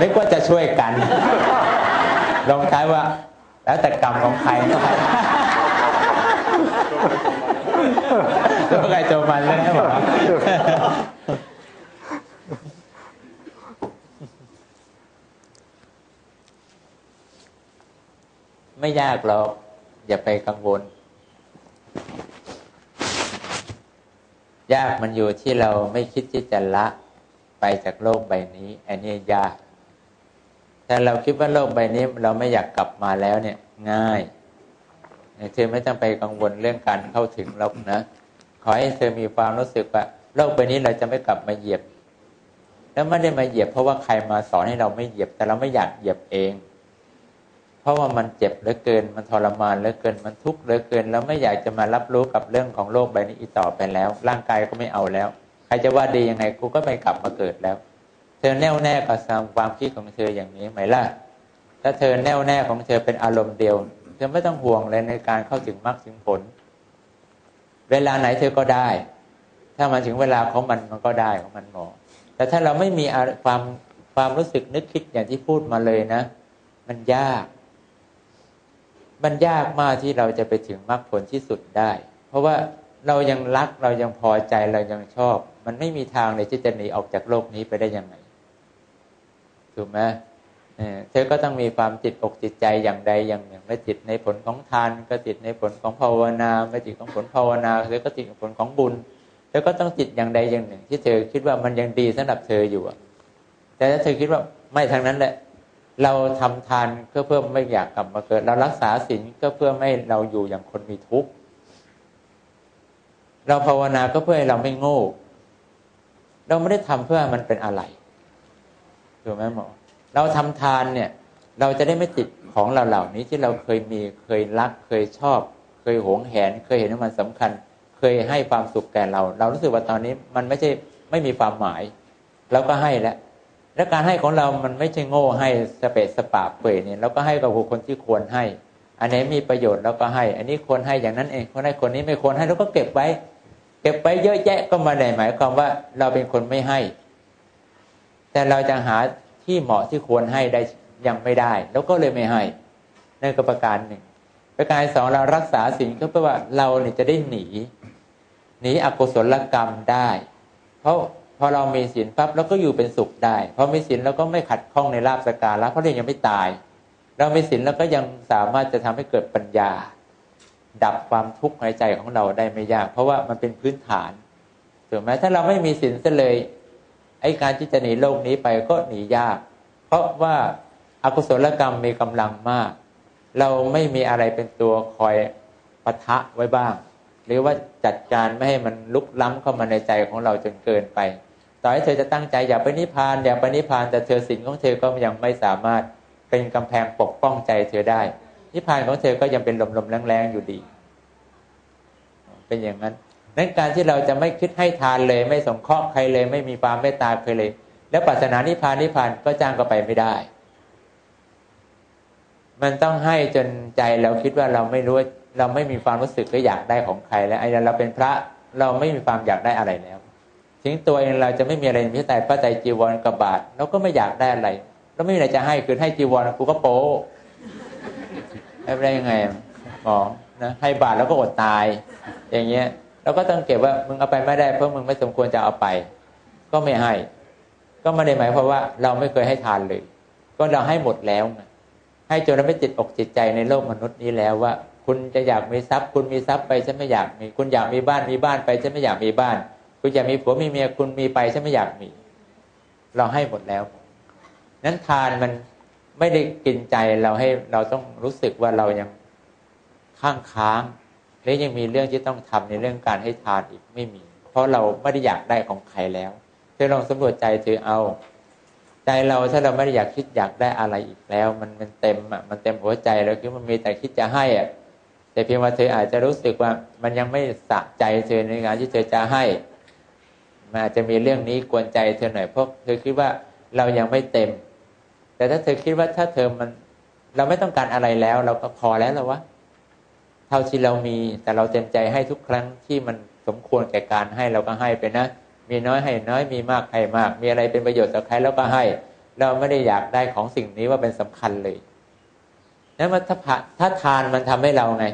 [SPEAKER 2] นึกว่าจะช่วยกัน ลองท้ว่า แล้วแต่กรรมของใครตัวใครตัวมันเลยนะหมอไม่ยากหรอก อย่าไปกังวล ยากมันอยู่ที่เราไม่คิดที่จะละไปจากโลกใบนี้ อันนี้ยาก แต่เราคิดว่าโลกใบนี้เราไม่อยากกลับมาแล้วเนี่ยง่ายเธอไม่ต้องไปกังวลเรื่องการเข้าถึงโลกนะ ขอให้เธอมีความรู้สึกว่าโลกใบนี้เราจะไม่กลับมาเหยียบ แล้วไม่ได้มาเหยียบ เพราะว่าใครมาสอนให้เราไม่เหยียบ แต่เราไม่อยากเหยียบเอง เพราะว่ามันเจ็บเหลือเกิน มันทรมานเหลือเกิน มันทุกข์เหลือเกิน แล้วไม่อยากจะมารับรู้กับเรื่องของโลกใบนี้อีกต่อไปแล้ว ร่างกายก็ไม่เอาแล้ว ใครจะว่าดียังไงกูก็ไม่กลับมาเกิดแล้ว เธอแน่วแน่กับความคิดของเธออย่างนี้ไหมล่ะถ้าเธอแน่วแน่ของเธอเป็นอารมณ์เดียว เธอไม่ต้องห่วงเลยในการเข้าถึงมรรคถึงผล เวลาไหนเธอก็ได้ ถ้ามาถึงเวลาของมันมันก็ได้ของมันหมอ แต่ถ้าเราไม่มีความความรู้สึกนึกคิดอย่างที่พูดมาเลยนะ มันยาก มันยากมากที่เราจะไปถึงมรรคผลที่สุดได้ เพราะว่าเรายังรักเรายังพอใจเรายังชอบ มันไม่มีทางเลยที่จะหนีออกจากโลกนี้ไปได้ยังไง ถูกไหมเธอก็ต้องมีความจิตอกจิตใจอย่างใดอย่างหนึ่งไม่จิตในผลของทาน ก็จิตในผลของภาวนาไม่จิตของผลภาวนาเธอก็จิตของผลของบุญเธอก็ต้องจิตอย่างใดอย่างหนึ่ง ที่เธอคิดว่ามันยังดีสำหรับเธออยู่แต่ถ้าเธอคิดว่าไม่ทางนั้นแหละ เราทำทานก็เพื่อไม่อยากกลับมาเกิด เรารักษาศีลก็เพื่อไม่เราอยู่อย่างคนมีทุกข์เราภาวนาก็เพื่อให้เราไม่โง่ เราไม่ได้ทำเพื่อมันเป็นอะไร ถูกไหมหมอเราทำทานเนี่ย เราจะได้ไม่ติดของเราเหล่านี้ที่เราเคยมีเคยรักเคยชอบ เคยหวงแหน เคยเห็นว่ามันสำคัญ เคยให้ความสุขแก่เรา เรารู้สึกว่าตอนนี้มันไม่ใช่ไม่มีความหมายเราก็ให้แล้วและการให้ของเรามันไม่ใช่โง่ให้สเปะสปาเปื่อยเนี่ยเราก็ให้กับบุคคลที่ควรให้ อันไหนมีประโยชน์เราก็ให้ อันนี้ควรให้อย่างนั้นเองคนให้คนนี้ไม่ควรให้เราก็เก็บไว้ เก็บไว้เยอะแยะก็มาได้หมายความว่าเราเป็นคนไม่ให้ แต่เราจะหาที่เหมาะที่ควรให้ได้ยังไม่ได้ แล้วก็เลยไม่ให้นั่นก็ประการหนึ่ง ประการสองเรารักษาสิ่งก็เพื่อว่าเราเนี่ยจะได้หนี หนีอกุศลกรรมได้ เพราะพอเรามีศีลปั๊บเราก็อยู่เป็นสุขได้พอมีศีลเราก็ไม่ขัดข้องในลาบสการะเพราะเรายังไม่ตาย เรามีศีลแล้วก็ยังสามารถจะทำให้เกิดปัญญา ดับความทุกข์ในใจของเราได้ไม่ยาก เพราะว่ามันเป็นพื้นฐานถูกไหมถ้าเราไม่มีศีลซะเลย ไอ้การที่จะหนีโลกนี้ไปก็หนียาก เพราะว่าอากุศลกรรมมีกำลังมาก เราไม่มีอะไรเป็นตัวคอยปะทะไว้บ้าง หรือว่าจัดการไม่ให้มันลุกล้ำเข้ามาในใจของเราจนเกินไป ต่อให้เธอจะตั้งใจอยากไปนิพพานอยากไปนิพพานแต่เธอสิ่งของเธอก็ยังไม่สามารถเป็นกำแพงปกป้องใจเธอได้ นิพพานของเธอก็ยังเป็นลมๆแรงๆอยู่ดี เป็นอย่างนั้น นั้นการที่เราจะไม่คิดให้ทานเลย ไม่สงเคราะห์ใครเลย ไม่มีความเมตตาใครเลย แล้วปรารถนานิพพานนิพพานก็จ้างก็ไปไม่ได้ มันต้องให้จนใจเราคิดว่าเราไม่รู้เราไม่มีความรู้สึกก็อยากได้ของใคร แล้วไอ้เราเป็นพระเราไม่มีความอยากได้อะไรแล้วถึงตัวเองเราจะไม่มีอะไรมีแต่พระใจจีวรกับบาทเราก็ไม่อยากได้อะไรเราไม่มีอะไรจะให้คือให้จีวรกูก็โป้ได้ยังไงหมอนะให้บาทแล้วก็อดตาย อย่างเงี้ย เราก็ต้องเก็บว่ามึงเอาไปไม่ได้เพราะมึงไม่สมควรจะเอาไป ก็ไม่ให้ ก็ไม่ได้หมายเพราะว่าเราไม่เคยให้ทานเลย ก็เราให้หมดแล้วไงให้จนเราไม่จิตอกจิตใจในโลกมนุษย์นี้แล้วว่า คุณจะอยากมีทรัพย์ คุณมีทรัพย์ไปฉันไม่อยากมีคุณอยากมีบ้านมีบ้านไปฉันไม่อยากมีบ้าน คุณอยากมีผัวมีเมียคุณมีไปฉันไม่อยากมี เราให้หมดแล้ว นั้นทานมันไม่ได้กินใจเราให้เราต้องรู้สึกว่าเรายังข้างค้าง และยังมีเรื่องที่ต้องทำในเรื่องการให้ทานอีกไม่มี เพราะเราไม่ได้อยากได้ของใครแล้วเธอลองสำรวจใจเธอเอา ใจเราถ้าเราไม่ได้อยากคิดอยากได้อะไรอีกแล้ว มันมันเต็มอะมันเต็มหัวใจแล้วคือมันมีแต่คิดจะให้อะแต่เพียงว่าเธออาจจะรู้สึกว่ามันยังไม่สะใจเธอในงานที่เธอจะให้มันอาจจะมีเรื่องนี้กวนใจเธอหน่อยเพราะเธอคิดว่าเรายังไม่เต็ม แต่ถ้าเธอคิดว่าถ้าเธอมันเราไม่ต้องการอะไรแล้ว เราก็พอแล้วหรอวะ ท่าที่เรามี แต่เราเต็มใจให้ทุกครั้งที่มันสมควรแก่การให้เราก็ให้ไปนะ มีน้อยให้น้อยมีมากให้มาก มีอะไรเป็นประโยชน์ต่อใครแล้วก็ให้ เราไม่ได้อยากได้ของสิ่งนี้ว่าเป็นสำคัญเลยนั้นว่าถ้าถ้าทานมันทำให้เราไง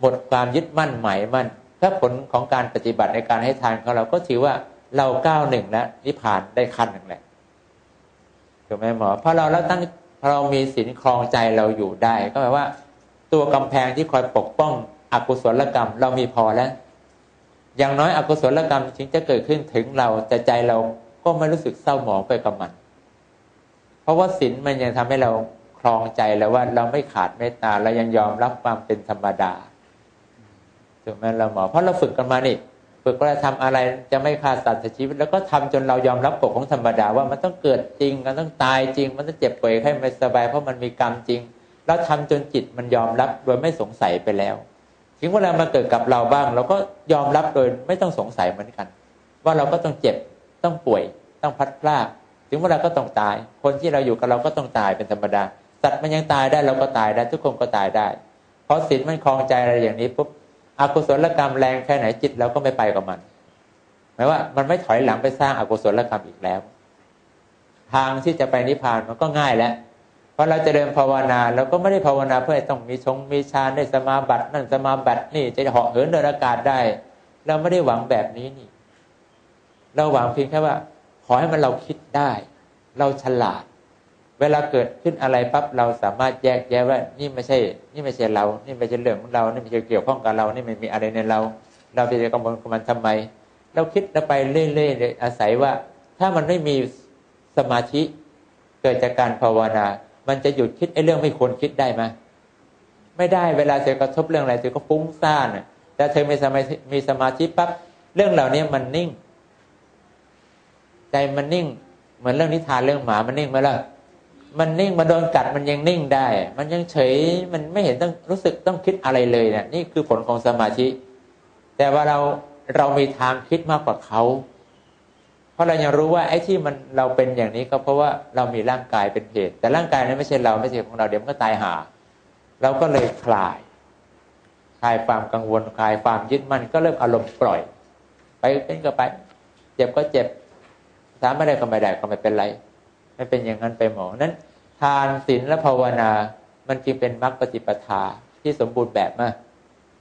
[SPEAKER 2] หมดความยึดมั่นหมายมั่นถ้าผลของการปฏิบัติในการให้ทานของเราก็ถือว่าเราก้าวหนึ่งแล้วนิพพานได้ขั้นหนึ่งแหละถูกไหมหมอพราะเราแล้วตั้งเรามีศีลครองใจเราอยู่ได้ ก็แปลว่า ตัวกำแพงที่คอยปกป้องอกุศลกรรม เรามีพอแล้ว อย่างน้อยอกุศลกรรมถึงจะเกิดขึ้นถึงเราแต่ใจเราก็ไม่รู้สึกเศร้าหมองไปกับมัน เพราะว่าศีลมันยังทำให้เราครองใจแล้วว่าเราไม่ขาดเมตตาเรายังยอมรับความเป็นธรรมดาถูกไหมเราหมอเพราะเราฝึกกันมานี่ฝึกว่าทำอะไรจะไม่ฆ่าสัตว์ชีวิต แล้วก็ทำจนเรายอมรับกฎของธรรมดาว่ามันต้องเกิดจริงมันต้องตายจริง มันต้องเจ็บป่วยให้ไม่สบายเพราะมันมีกรรมจริง แล้วทำจนจิตมันยอมรับโดยไม่สงสัยไปแล้ว ถึงเวลามาเกิดกับเราบ้าง เราก็ยอมรับโดยไม่ต้องสงสัยเหมือนกัน ว่าเราก็ต้องเจ็บต้องป่วยต้องพัดพลาดถึงเวลาก็ต้องตาย คนที่เราอยู่กับเราก็ต้องตายเป็นธรรมดา สัตว์มันยังตายได้เราก็ตายได้ทุกคนก็ตายได้ เพราะศีลมันคลองใจอะไรอย่างนี้ปุ๊บอกุศลกรรมแรงแค่ไหนจิตเราก็ไม่ไปกับมันหมายว่ามันไม่ถอยหลังไปสร้างอากุศลกรรมอีกแล้ว ทางที่จะไปนิพพานมันก็ง่ายแล้ว เพราะเราจะเดินภาวนาเราก็ไม่ได้ภาวนาเพื่อต้องมีชงมีฌานได้สมาบัตินั่นสมาบัตินี่จะเหาะเหินเดินอากาศได้ เราไม่ได้หวังแบบนี้นี่ เราหวังเพียงแค่ว่า ขอให้มันเราคิดได้ เราฉลาด เวลาเกิดขึ้นอะไรปั๊บเราสามารถแยกแยะว่า นี่ไม่ใช่ นี่ไม่ใช่เรา นี่ไม่ใช่เรื่องของเรา นี่ไม่ใช่เกี่ยวข้องกับเรา นี่ไม่มีอะไรในเรา เราจะกังวลกับมันทำไม เราคิดเราไปเรื่อยๆอาศัยว่า ถ้ามันไม่มีสมาธิเกิดจากการภาวนา มันจะหยุดคิดไอ้เรื่องไม่ควรคิดได้ไหมไม่ได้เวลาเธอกระทบเรื่องอะไรเธอก็ฟุ้งซ่านแต่เธอมีสมาธิมีสมาธิปั๊บเรื่องเหล่านี้มันนิ่ง ใจมันนิ่ง เหมือนเรื่องนิทานเรื่องหมามันนิ่งไหมล่ะมันนิ่งมาโดนกัดมันยังนิ่งได้ มันยังเฉยมันไม่เห็นต้องรู้สึกต้องคิดอะไรเลยเนี่ยนี่คือผลของสมาธิ แต่ว่าเราเรามีทางคิดมากกว่าเขา เพราะเรายังรู้ว่าไอ้ที่มันเราเป็นอย่างนี้ก็เพราะว่าเรามีร่างกายเป็นเหตุ แต่ร่างกายนั้นไม่ใช่เราไม่ใช่ของเราเดี๋ยวมันก็ตายหา เราก็เลยคลายคลายความกังวลคลายความยึดมั่นก็เริ่มอารมณ์ปล่อย ไปเป็นก็ไป เจ็บก็เจ็บสามไม่ได้ก็ไม่ได้ก็ไม่เป็นไร ไม่เป็นอย่างนั้นไปหมอนั้น ทานศีลและภาวนามันจึงเป็นมรรคปฏิปทาที่สมบูรณ์แบบมาก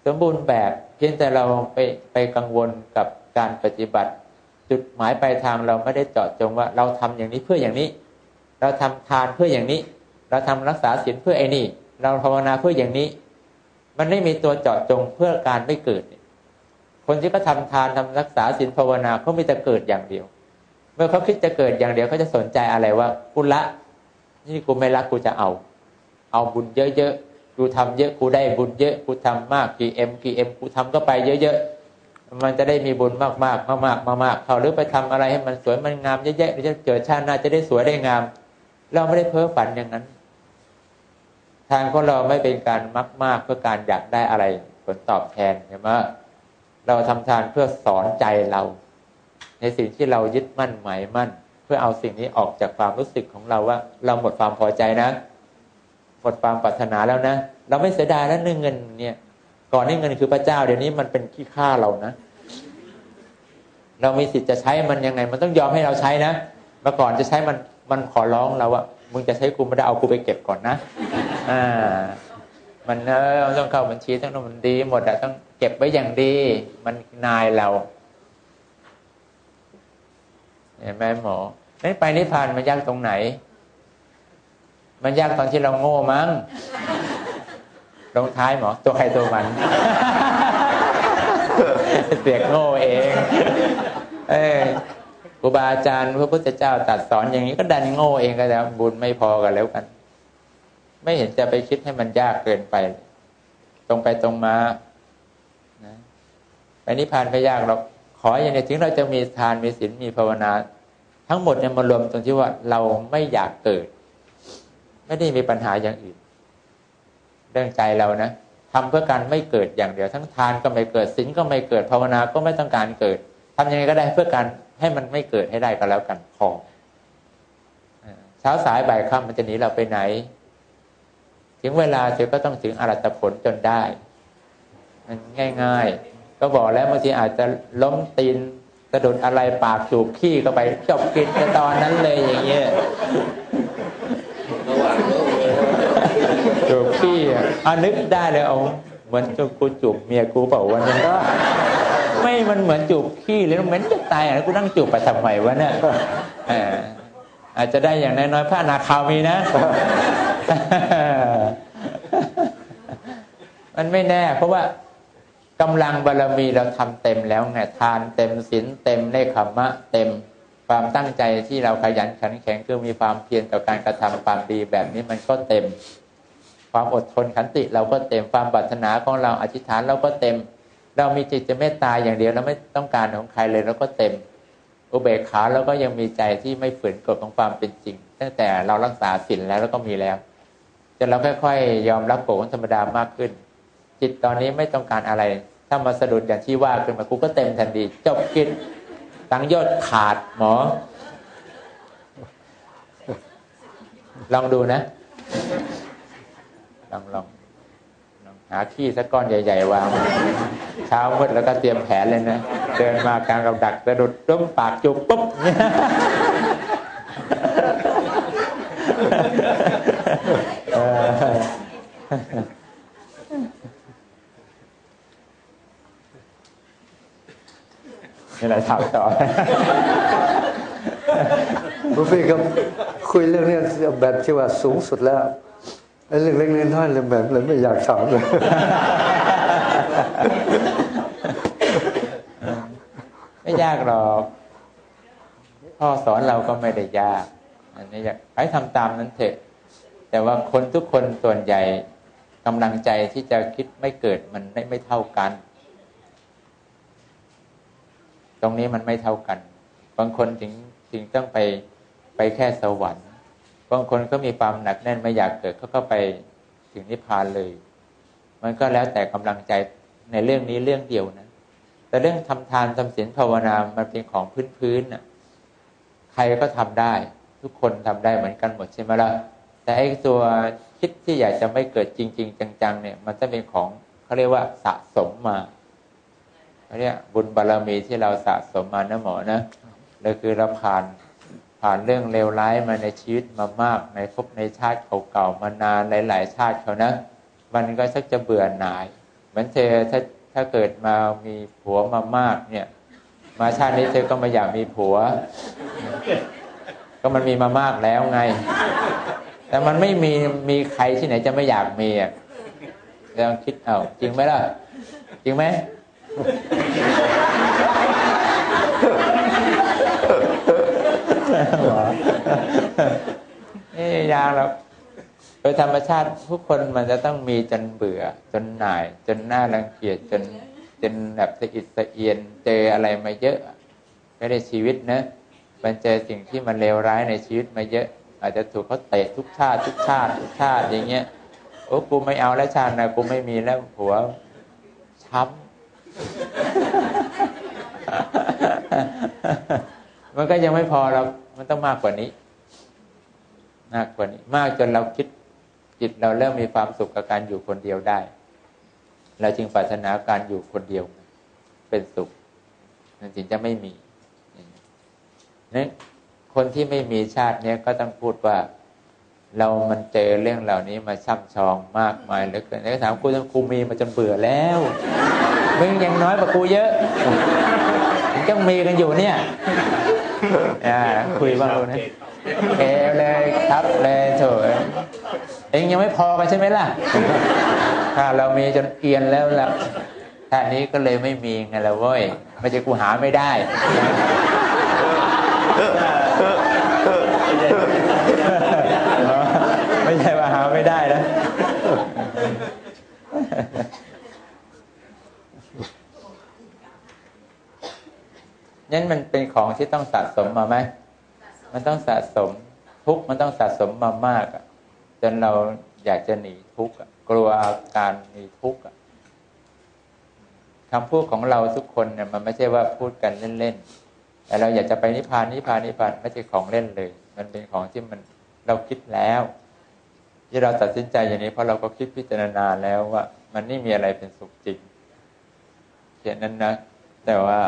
[SPEAKER 2] สมบูรณ์แบบเพียงแต่เราไปไปกังวลกับการปฏิบัติ จุดหมายปลายทางเราไม่ได้เจาะจงว่าเราทำอย่างนี้เพื่ออย่างนี้ เราทำทานเพื่ออย่างนี้ เราทำรักษาศีลเพื่อไอ้นี่ เราภาวนาเพื่ออย่างนี้ มันไม่มีตัวเจาะจงเพื่อการไม่เกิด คนที่เขาทาทานทำรักษาศีลภาวนาเขาม่แต่เกิดอย่างเดียว เมื่อเขาคิดจะเกิดอย่างเดียวเขาจะสนใจอะไรว่ากุละนี่กูไม่รักกูจะเอา เอาบุญเยอะๆกูทำเยอะกูได้บุญเยอะกูทำมากกี่เอ็มกี่เอ็มกูทำก็ไปเยอะๆ มันจะได้มีบุญมากๆมากๆมากเขาหรือไปทำอะไรให้มันสวยมันงามเยอะๆหรือจะเกิดชาติหน้าจะได้สวยได้งาม เราไม่ได้เพ้อฝันอย่างนั้น ทางของเราไม่เป็นการมักมากเพื่อการอยากได้อะไร ผลตอบแทนใช่ไหมเราทำทานเพื่อสอนใจเรา ในสิ่งที่เรายึดมั่นหมายมั่น เพื่อเอาสิ่งนี้ออกจากความรู้สึกของเราว่า เราหมดความพอใจนะ หมดความปรารถนาแล้วนะ เราไม่เสียดายแล้วเงินเนี่ย ก่อนนี้เงินคือพระเจ้า เดี๋ยวนี้มันเป็นขี้ข้าเรานะ เรามีสิทธิ์จะใช้มันยังไง มันต้องยอมให้เราใช้นะเมื่อก่อนจะใช้มันมันขอร้องเราว่ามึงจะใช้กูไม่ได้เอากูไปเก็บก่อนนะ อ่า มันเออต้องเข้าบัญชีต้องมันดีหมดอะต้องเก็บไว้อย่างดี มันนายเราเห็นไหมหมอนั้นไปนิพพานมันยากตรงไหน มันยากตอนที่เราโง่มั้ง ลงท้ายหมอตัวใครตัวมัน เสียกโง่เอง เออครูบาอาจารย์พระพุทธเจ้าตรัดสอนอย่างนี้ก็ดันโง่เองก็แล้ว บุญไม่พอกันแล้วกัน ไม่เห็นจะไปคิดให้มันยากเกินไป ตรงไปตรงมานะไปนิพพานไม่ยากหรอกขออย่างนี้ถึงเราจะมีทานมีศีลมีภาวนา ทั้งหมดเนี่ยมารวมตรงที่ว่าเราไม่อยากเกิด ไม่ได้มีปัญหาอย่างอื่น เรื่องใจเรานะทำเพื่อการไม่เกิดอย่างเดียวทั้งทานก็ไม่เกิดศีลก็ไม่เกิดภาวนาก็ไม่ต้องการเกิดทำยังไงก็ได้เพื่อการให้มันไม่เกิดให้ได้ก็แล้วกันพอเช้าสายบ่ายค่ำมันจะหนีเราไปไหน ถึงเวลาเธอก็ต้องถึงอรัตผลจนได้มันง่าย ๆ ก็บอกแล้วบางทีอาจจะล้มตีนสะดุดอะไรปากจูบขี้เข้าไปจบกิจในตอนนั้นเลยอย่างเงี้ยี้อะอะนึกได้เลยเอาเหมือนจูบกูจูบเมียกูเปล่าวันนี้ก็ไม่มันเหมือนจูบขี้เลยมันเหมือนจะตายอะกูนั่งจูบไปทำไมวะเนี่ยอ่าอาจจะได้อย่างน้อยๆพระนาคามีนะ มันไม่แน่ เพราะว่ากำลังบารรมีเราทำเต็มแล้วไงทานเต็มศีลเต็มเนคขมะ เต็มความตั้งใจที่เราขยันขันแข็งคือมีความเพียรต่อการกระทำความดีแบบนี้มันก็เต็ม ความอดทนขันติเราก็เต็มความปรารถนาของเราอธิษฐานเราก็เต็ม เรามีจิตจะเมตตาอย่างเดียวเราไม่ต้องการของใครเลยเราก็เต็มอุเบกขาเราก็ยังมีใจที่ไม่ฝืนกฎของความเป็นจริง ตั้งแต่เรารักษาศีลแล้วแล้วก็มีแล้วจนเราค่อยๆ ยอมรับกฎของธรรมดามากขึ้น จิตตอนนี้ไม่ต้องการอะไร ถ้ามาสะดุดอย่างที่ว่าขึ้นมากูก็เต็มทันทีจบกิจตังยอดขาดหมอ ลองดูนะ องลองลองหาขี้สักก้อนใหญ่ ๆ วาง เช้ามืดแล้วก็เตรียมแผนเลยนะ เดินมากลางกับดักสะดุดต้มปากจุบปุ๊บเนี่แหละถามต่อ
[SPEAKER 1] หลวงพี่ครับคุยเรื่องนี้แบบที่ว่าสูงสุดแล้ว ไอ้เรื่องเล็กๆน้อยๆเลยแบบเลยไม่อยากถามเลย
[SPEAKER 2] ไม่ยากหรอกพ่อสอนเราก็ไม่ได้ยากอันนี้อยากให้ทำตามนั้นเถอะ แต่ว่าคนทุกคนส่วนใหญ่กำลังใจที่จะคิดไม่เกิดมันไม่ไม่เท่ากัน ตรงนี้มันไม่เท่ากัน บางคนถึงถึงต้องไปไปแค่สวรรค์ บางคนก็มีความหนักแน่นไม่อยากเกิดเขาก็ไปถึงนิพพานเลย มันก็แล้วแต่กำลังใจในเรื่องนี้เรื่องเดียวนะ แต่เรื่องทำทานทำศีลภาวนา มันเป็นของพื้นๆน่ะ ใครก็ทำได้ ทุกคนทำได้เหมือนกันหมดใช่ไหมล่ะ แต่ไอ้ตัวคิดที่อยากจะไม่เกิดจริง ๆ จัง ๆ เนี่ย มันจะเป็นของเขาเรียกว่าสะสมมาเขาเรียกบุญบารรมีที่เราสะสมมานะหมอนะเลยคือเราผ่าน ผ่านเรื่องเลวร้ายมาในชีวิตมามากในภพในชาติเก่าๆมานานหลาย ๆ ชาติเขานะมันก็ชักจะเบื่อหน่าย เหมือนเธอถ้าถ้าเกิดมามีผัวมามากเนี่ย มาชาตินี้เธอก็ไม่อยากมีผัว ก็มันมีมามากแล้วไง แต่มันไม่มีมีใครที่ไหนจะไม่อยากมีอะลองคิดเอาจริงไหมล่ะ จริงไหม เอ๊ะยากแล้วโดยธรรมชาติทุกคนมันจะต้องมีจนเบื่อ จนหน่าย จนน่ารังเกียจจนจนแบบสะอิดสะเอียนเจออะไรมาเยอะไม่ได้ชีวิตนะมันเจอสิ่งที่มันเลวร้ายในชีวิตมาเยอะ อาจจะถูกเขาเตะทุกชาติ ทุกชาติทุกชาติอย่างเงี้ยโอ้กูไม่เอาแล้วชาตินะกูไม่มีแล้วหัวช้ำมันก็ยังไม่พอเรา มันต้องมากกว่านี้ มากกว่านี้ มากจนเราคิดจิตเราเริ่มมีความสุขกับการอยู่คนเดียวได้เราจึงปรารถนาการอยู่คนเดียวเป็นสุขนั่นจึงจะไม่มีนั้นคนที่ไม่มีชาติเนี้ยก็ต้องพูดว่า เรามันเจอเรื่องเหล่านี้มาช่ำชองมากมายเหลือเกินแล้วถามกูกูมีมาจนเบื่อแล้วมึงยังน้อยกว่ากูเยอะมึงต้องมีกันอยู่เนี่ย คุยบ้างดูนะเอเลยครับเลยโถเองยังไม่พอกันใช่ไหมล่ะ ถ้าเรามีจนเอียนแล้วล่ะท่านี้ก็เลยไม่มีไงละเว้ยไม่ใช่กูหาไม่ได้ไม่ใช่ว่าหาไม่ได้นะ นั่นมันเป็นของที่ต้องสะสมมาไหม มันต้องสะสมทุกมันต้องสะสมมามากอะจนเราอยากจะหนีทุกข์กลัวการมีทุกข์คำพูดของเราทุกคนเนี่ยมันไม่ใช่ว่าพูดกันเล่นๆ แต่เราอยากจะไปนิพพานนิพพานนิพพานไม่ใช่ของเล่นเลย มันเป็นของที่มันเราคิดแล้ว ที่เราตัดสินใจอย่างนี้เพราะเราก็คิดพิจารณาแล้วว่า มันไม่มีอะไรเป็นสุขจริงเช่นนั้นนะ แต่ว่า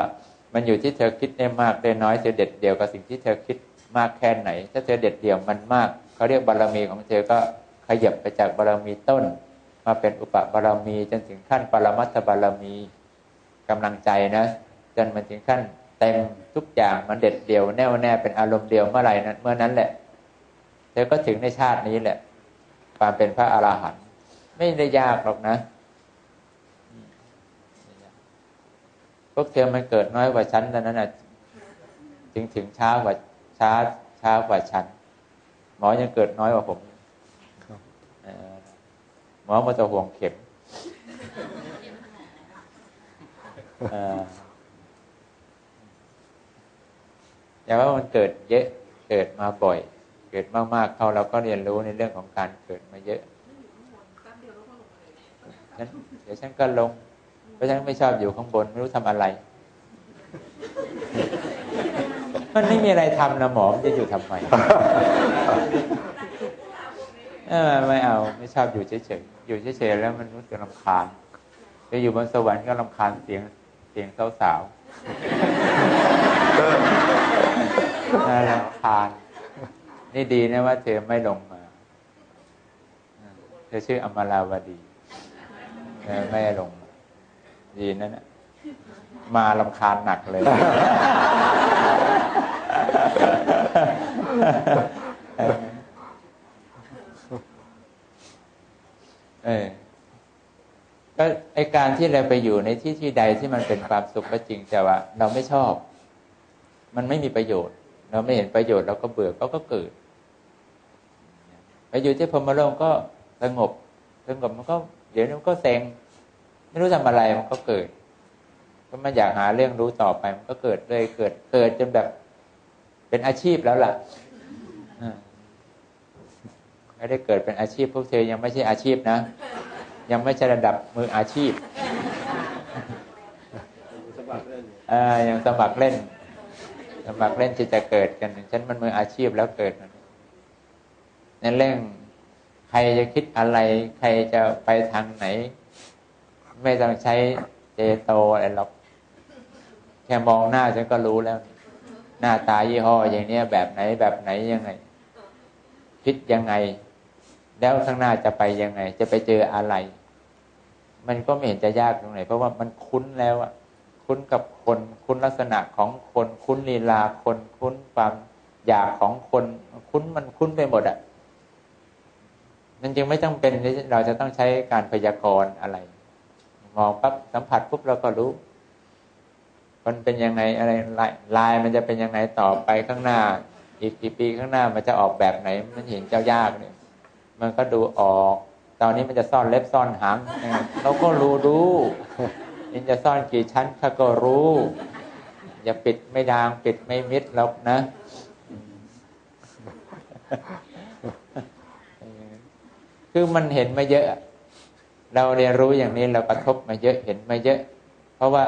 [SPEAKER 2] มันอยู่ที่เธอคิดได้มากได้น้อยเธอเด็ดเดี่ยวกับสิ่งที่เธอคิดมากแค่ไหน ถ้าเธอเด็ดเดี่ยวมันมากเขาเรียกบารมีของเธอก็ขยับไปจากบารมีต้น มาเป็นอุปบารมีจนถึงขั้นปรมัตถบารมีกำลังใจนะจนมันถึงขั้นเต็มทุกอย่างมันเด็ดเดี่ยวแน่วแน่เป็นอารมณ์เดียวเมื่อไหร่นั้นเมื่อนั้นแหละเธอก็ถึงในชาตินี้แหละ ความเป็นพระอราหันต์ไม่ได้ยากหรอกนะพว กเธอมันเกิดน้อยกว่าฉันแต่นั้นนะถึงถึงช้ากว่าช้าช้ากว่าฉัน หมอยังเกิดน้อยกว่าผมหมอมาจะห่วงเข็มแต่ว่ามันเกิดเยอะเกิดมาบ่อย เกิดมากๆเขาเราก็เรียนรู้ในเรื่องของการเกิดมาเยอะฉันเดี๋ยวฉันก็ลง เพราะฉันไม่ชอบอยู่ข้างบนไม่รู้ทำอะไร มันไม่มีอะไรทำนะหมอมันจะอยู่ทำไมเออไม่เอาไม่ชอบอยู่เฉยๆอยู่เฉยๆแล้วมันรู้สึกลำคาญไปอยู่บนสวรรค์ก็ลำคาญเสียงเสียงสาวๆน่ารำคาญนี่ดีนะว่าเธอไม่ลงมา เธอชื่ออมราวดีเธอไม่ลงดี นั่นนะมาลำคาญหนักเลย เออก็ไอการที่เราไปอยู่ในที่ที่ใดที่มันเป็นความสุขก็จริงแต่ว่า เราไม่ชอบ มันไม่มีประโยชน์ เราไม่เห็นประโยชน์เราก็เบื่อก็ก็เกิดไปอยู่ที่พรมโลกก็สงบสงบมันก็ เดี๋ยวมันก็เซ็ง ไม่รู้ทำอะไรมันก็เกิดก็มาอยากหาเรื่องรู้ต่อไปมันก็เกิดเลยเกิดเกิดจนแบบ เป็นอาชีพแล้วล่ะไม่ได้เกิดเป็นอาชีพพวกเธอยังไม่ใช่อาชีพนะ ยังไม่ใช่ระดับมืออาชีพอ่ายังสมัครเล่น สมัครเล่นที่จะเกิดกันฉันมันมืออาชีพแล้วเกิดในเรื่องใครจะคิดอะไร ใครจะไปทางไหน ไม่ต้องใช้เจโตอะไรหรอกแค่มองหน้าฉันก็รู้แล้ว หน้าตายี่ห้ออย่างเนี้ยแบบไหนแบบไหนยังไง คิดยังไง แล้วข้างหน้าจะไปยังไง จะไปเจออะไร มันก็ไม่เห็นจะยากตรงไหน เพราะว่ามันคุ้นแล้วอะคุ้นกับคน คุ้นลักษณะของคน คุ้นลีลาคน คุ้นความอยากของคน คุ้นมันคุ้นไปหมดอะมันจึงไม่ต้องเป็นเราจะต้องใช้การพยากรณ์อะไร มองปั๊บสัมผัสปุ๊บเราก็รู้ มันเป็นยังไงอะไรลายมันจะเป็นยังไงต่อไปข้างหน้า อีกกี่ปีข้างหน้ามันจะออกแบบไหน มันเห็นเจ้ายากเนี่ย มันก็ดูออก ตอนนี้มันจะซ่อนเล็บซ่อนหางเราก็รู้ดูมันจะซ่อนกี่ชั้นข้าก็รู้ อย่าปิดไม่ดางปิดไม่มิดหรอกนะคือมันเห็นมาเยอะ เราเรียนรู้อย่างนี้เรากระทบมาเยอะเห็นมาเยอะ เพราะว่า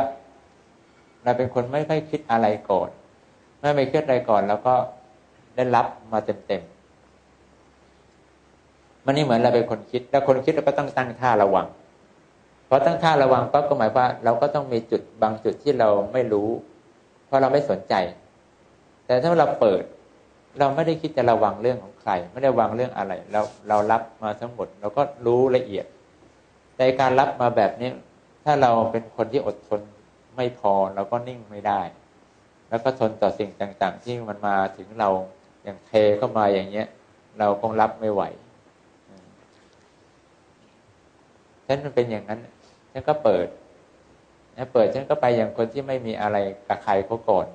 [SPEAKER 2] เราเป็นคนไม่ค่อยคิดอะไรก่อนเมื่อไม่คิดอะไรก่อนแล้วก็ได้รับมาเต็มๆมันนี่เหมือนเราเป็นคนคิด แล้วคนคิดเราก็ต้องตั้งท่าระวังพอตั้งท่าระวังปั๊บก็หมายว่า เราก็ต้องมีจุดบางจุดที่เราไม่รู้ เพราะเราไม่สนใจ แต่ถ้าเราเปิด เราไม่ได้คิดจะระวังเรื่องของใคร ไม่ได้วางเรื่องอะไรเราเรารับมาทั้งหมด เราก็รู้ละเอียด แต่การรับมาแบบนี้ ถ้าเราเป็นคนที่อดทนไม่พอเราก็นิ่งไม่ได้ แล้วก็ทนต่อสิ่งต่าง ๆ ที่มันมาถึงเราอย่างเทเข้ามาอย่างเงี้ย เราคงรับไม่ไหวฉันมันเป็นอย่างนั้นฉันก็เปิดเปิดฉันก็ไปอย่างคนที่ไม่มีอะไรกับใครเขาก่อน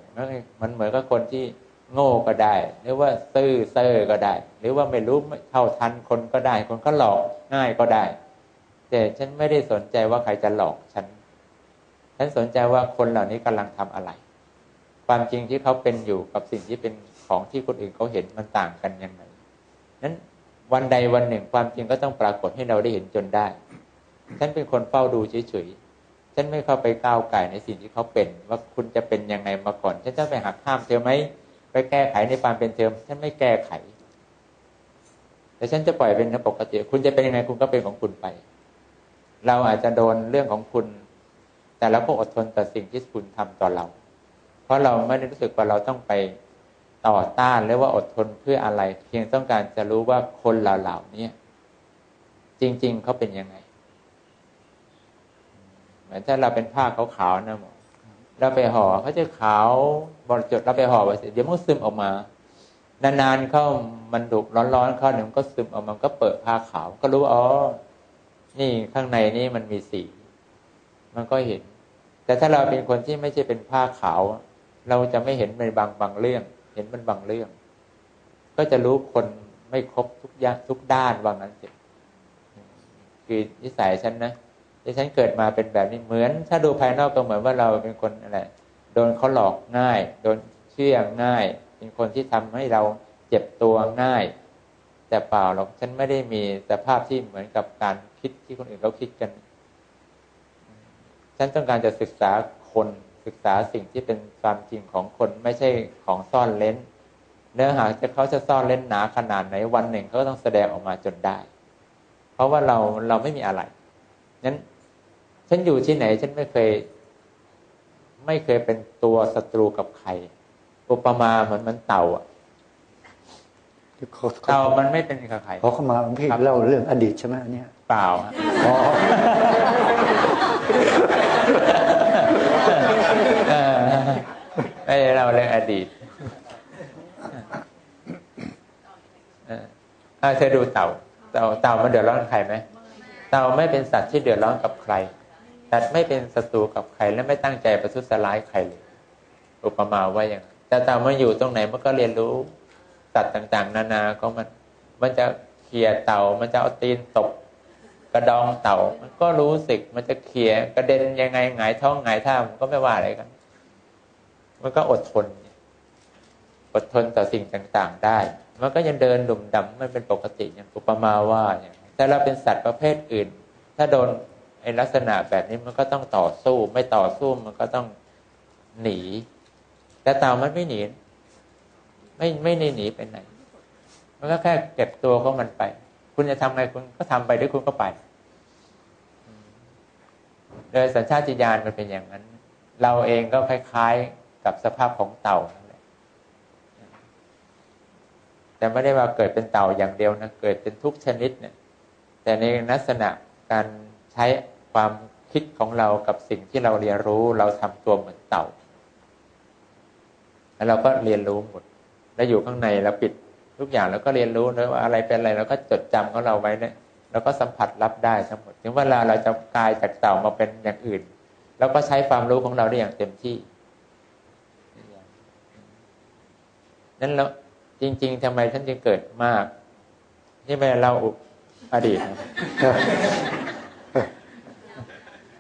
[SPEAKER 2] มันเหมือนกับคนที่โง่ก็ได้ หรือว่าซื่อเซ่อก็ได้ หรือว่าไม่รู้เท่าทันคนก็ได้ คนก็หลอกง่ายก็ได้ แต่ฉันไม่ได้สนใจว่าใครจะหลอกฉัน ฉันสนใจว่าคนเหล่านี้กำลังทำอะไร ความจริงที่เขาเป็นอยู่กับสิ่งที่เป็นของที่คนอื่นเขาเห็นมันต่างกันยังไงนั้นวันใดวันหนึ่งความจริงก็ต้องปรากฏให้เราได้เห็นจนได้ ฉันเป็นคนเฝ้าดูเฉยๆ ฉันไม่เข้าไปก้าวไก่ในสิ่งที่เขาเป็น ว่าคุณจะเป็นยังไงมาก่อน ฉันจะไปหักห้ามเธอไหมไปแก้ไขในความเป็นเธอฉันไม่แก้ไข แต่ฉันจะปล่อยเป็นปกติ คุณจะเป็นยังไงคุณก็เป็นของคุณไป เราอาจจะโดนเรื่องของคุณ แต่เราก็อดทนต่อสิ่งที่คุณทำต่อเรา เพราะเราไม่ได้รู้สึกว่าเราต้องไปต่อต้านหรือว่าอดทนเพื่ออะไร เพียงต้องการจะรู้ว่าคนเหล่านี้จริง ๆเขาเป็นยังไงเหมือนถ้าเราเป็นผ้าขาวๆนะหมอเราไปห่อเขาจะขาวบริจุดเราไปห่อไว้เสร็จเดี๋ยวมันซึมออกมานานๆเข้ามันดุร้อนๆเข้าหนึ่งก็ซึมออกมาก็เปิดผ้าขาว ก็รู้อ๋อ นี่ข้างในนี่มันมีสีมันก็เห็น แต่ถ้าเราเป็นคนที่ไม่ใช่เป็นผ้าขาว เราจะไม่เห็นในบางบางเรื่อง เห็นมันบางเรื่อง ก็จะรู้คนไม่ครบทุกอย่างทุกด้านว่างั้นสิคือนิสัยฉันนะที่ฉันเกิดมาเป็นแบบนี้เหมือน ถ้าดูภายนอกก็เหมือนว่าเราเป็นคนอะไรโดนเขาหลอกง่าย โดนเชื่อง่าย เป็นคนที่ทำให้เราเจ็บตัวง่าย แต่เปล่าหรอกฉันไม่ได้มีสภาพที่เหมือนกับการคิดที่คนอื่นเขาคิดกัน ฉันต้องการจะศึกษาคนศึกษาสิ่งที่เป็นความจริงของคนไม่ใช่ของซ่อนเล้น เนื้อหาจะเขาจะซ่อนเล้นหนาขนาดไหนวันหนึ่งเขาต้องแสดงออกมาจนได้ เพราะว่าเราเราไม่มีอะไรนั้นฉันอยู่ที่ไหน ฉันไม่เคย ไม่เคยเป็นตัวศัตรูกับใครอุปมาเหมือนมันเต่าอะ เต่ามันไม่เป็นกับใคร
[SPEAKER 1] เขาเข้ามาพี่เล่าเรื่องอดีตใช่ไหมเนี่ย
[SPEAKER 2] เปล่าอ๋อไม่เราเรื่องอดีตเธอดูเต่า เต่าเต่ามันเดือดร้อนใครไหมเต่าไม่เป็นสัตว์ที่เดือดร้อนกับใครแต่ไม่เป็นศัตรูกับใครและไม่ตั้งใจประทุษร้ายใครเลยอุปมาว่าอย่างแต่เต่ามันอยู่ตรงไหนมันก็เรียนรู้ สัตว์ต่างๆ นานาก็มัน มันจะเขี่ยเต่า มันจะเอาตีนตบกระดองเต่า มันก็รู้สึก มันจะเขี่ยกระเด็นยังไงหงายท้องหงายท่ามันก็ไม่ว่าอะไรกัน มันก็อดทน อดทนต่อสิ่งต่างๆ ได้ มันก็ยังเดินดุ่มดำไม่เป็นปกติอย่างอุปมาว่าอย่างแต่เราเป็นสัตว์ประเภทอื่น ถ้าโดนไอลักษณะแบบนี้มันก็ต้องต่อสู้ ไม่ต่อสู้มันก็ต้องหนี แต่เต่ามันไม่หนี ไม่ไม่ได้หนีไปไหน มันก็แค่เก็บตัวของมันไป คุณจะทำไงคุณก็ทำไปหรือคุณก็ไปโดยสัญชาติญาณมันเป็นอย่างนั้น เราเองก็คล้ายๆกับสภาพของเต่าแต่ไม่ได้ว่าเกิดเป็นเต่าอย่างเดียวนะเกิดเป็นทุกชนิดเนี่ย แต่ในลักษณะการใช้ความคิดของเรากับสิ่งที่เราเรียนรู้ เราทำตัวเหมือนเต่า แล้วเราก็เรียนรู้หมด แล้วอยู่ข้างในเราปิดทุกอย่างแล้วก็เรียนรู้นะว่าอะไรเป็นอะไรเราก็จดจำของเราไว้เนี่ยเราก็สัมผัสรับได้ทั้งหมดถึงเวลาเราจะกลายจากเต่ามาเป็นอย่างอื่นเราก็ใช้ความรู้ของเราได้อย่างเต็มที่นั้นเราจริง ๆทำไมท่านจึงเกิดมาก นี่ไม่เล่าอดีตนะ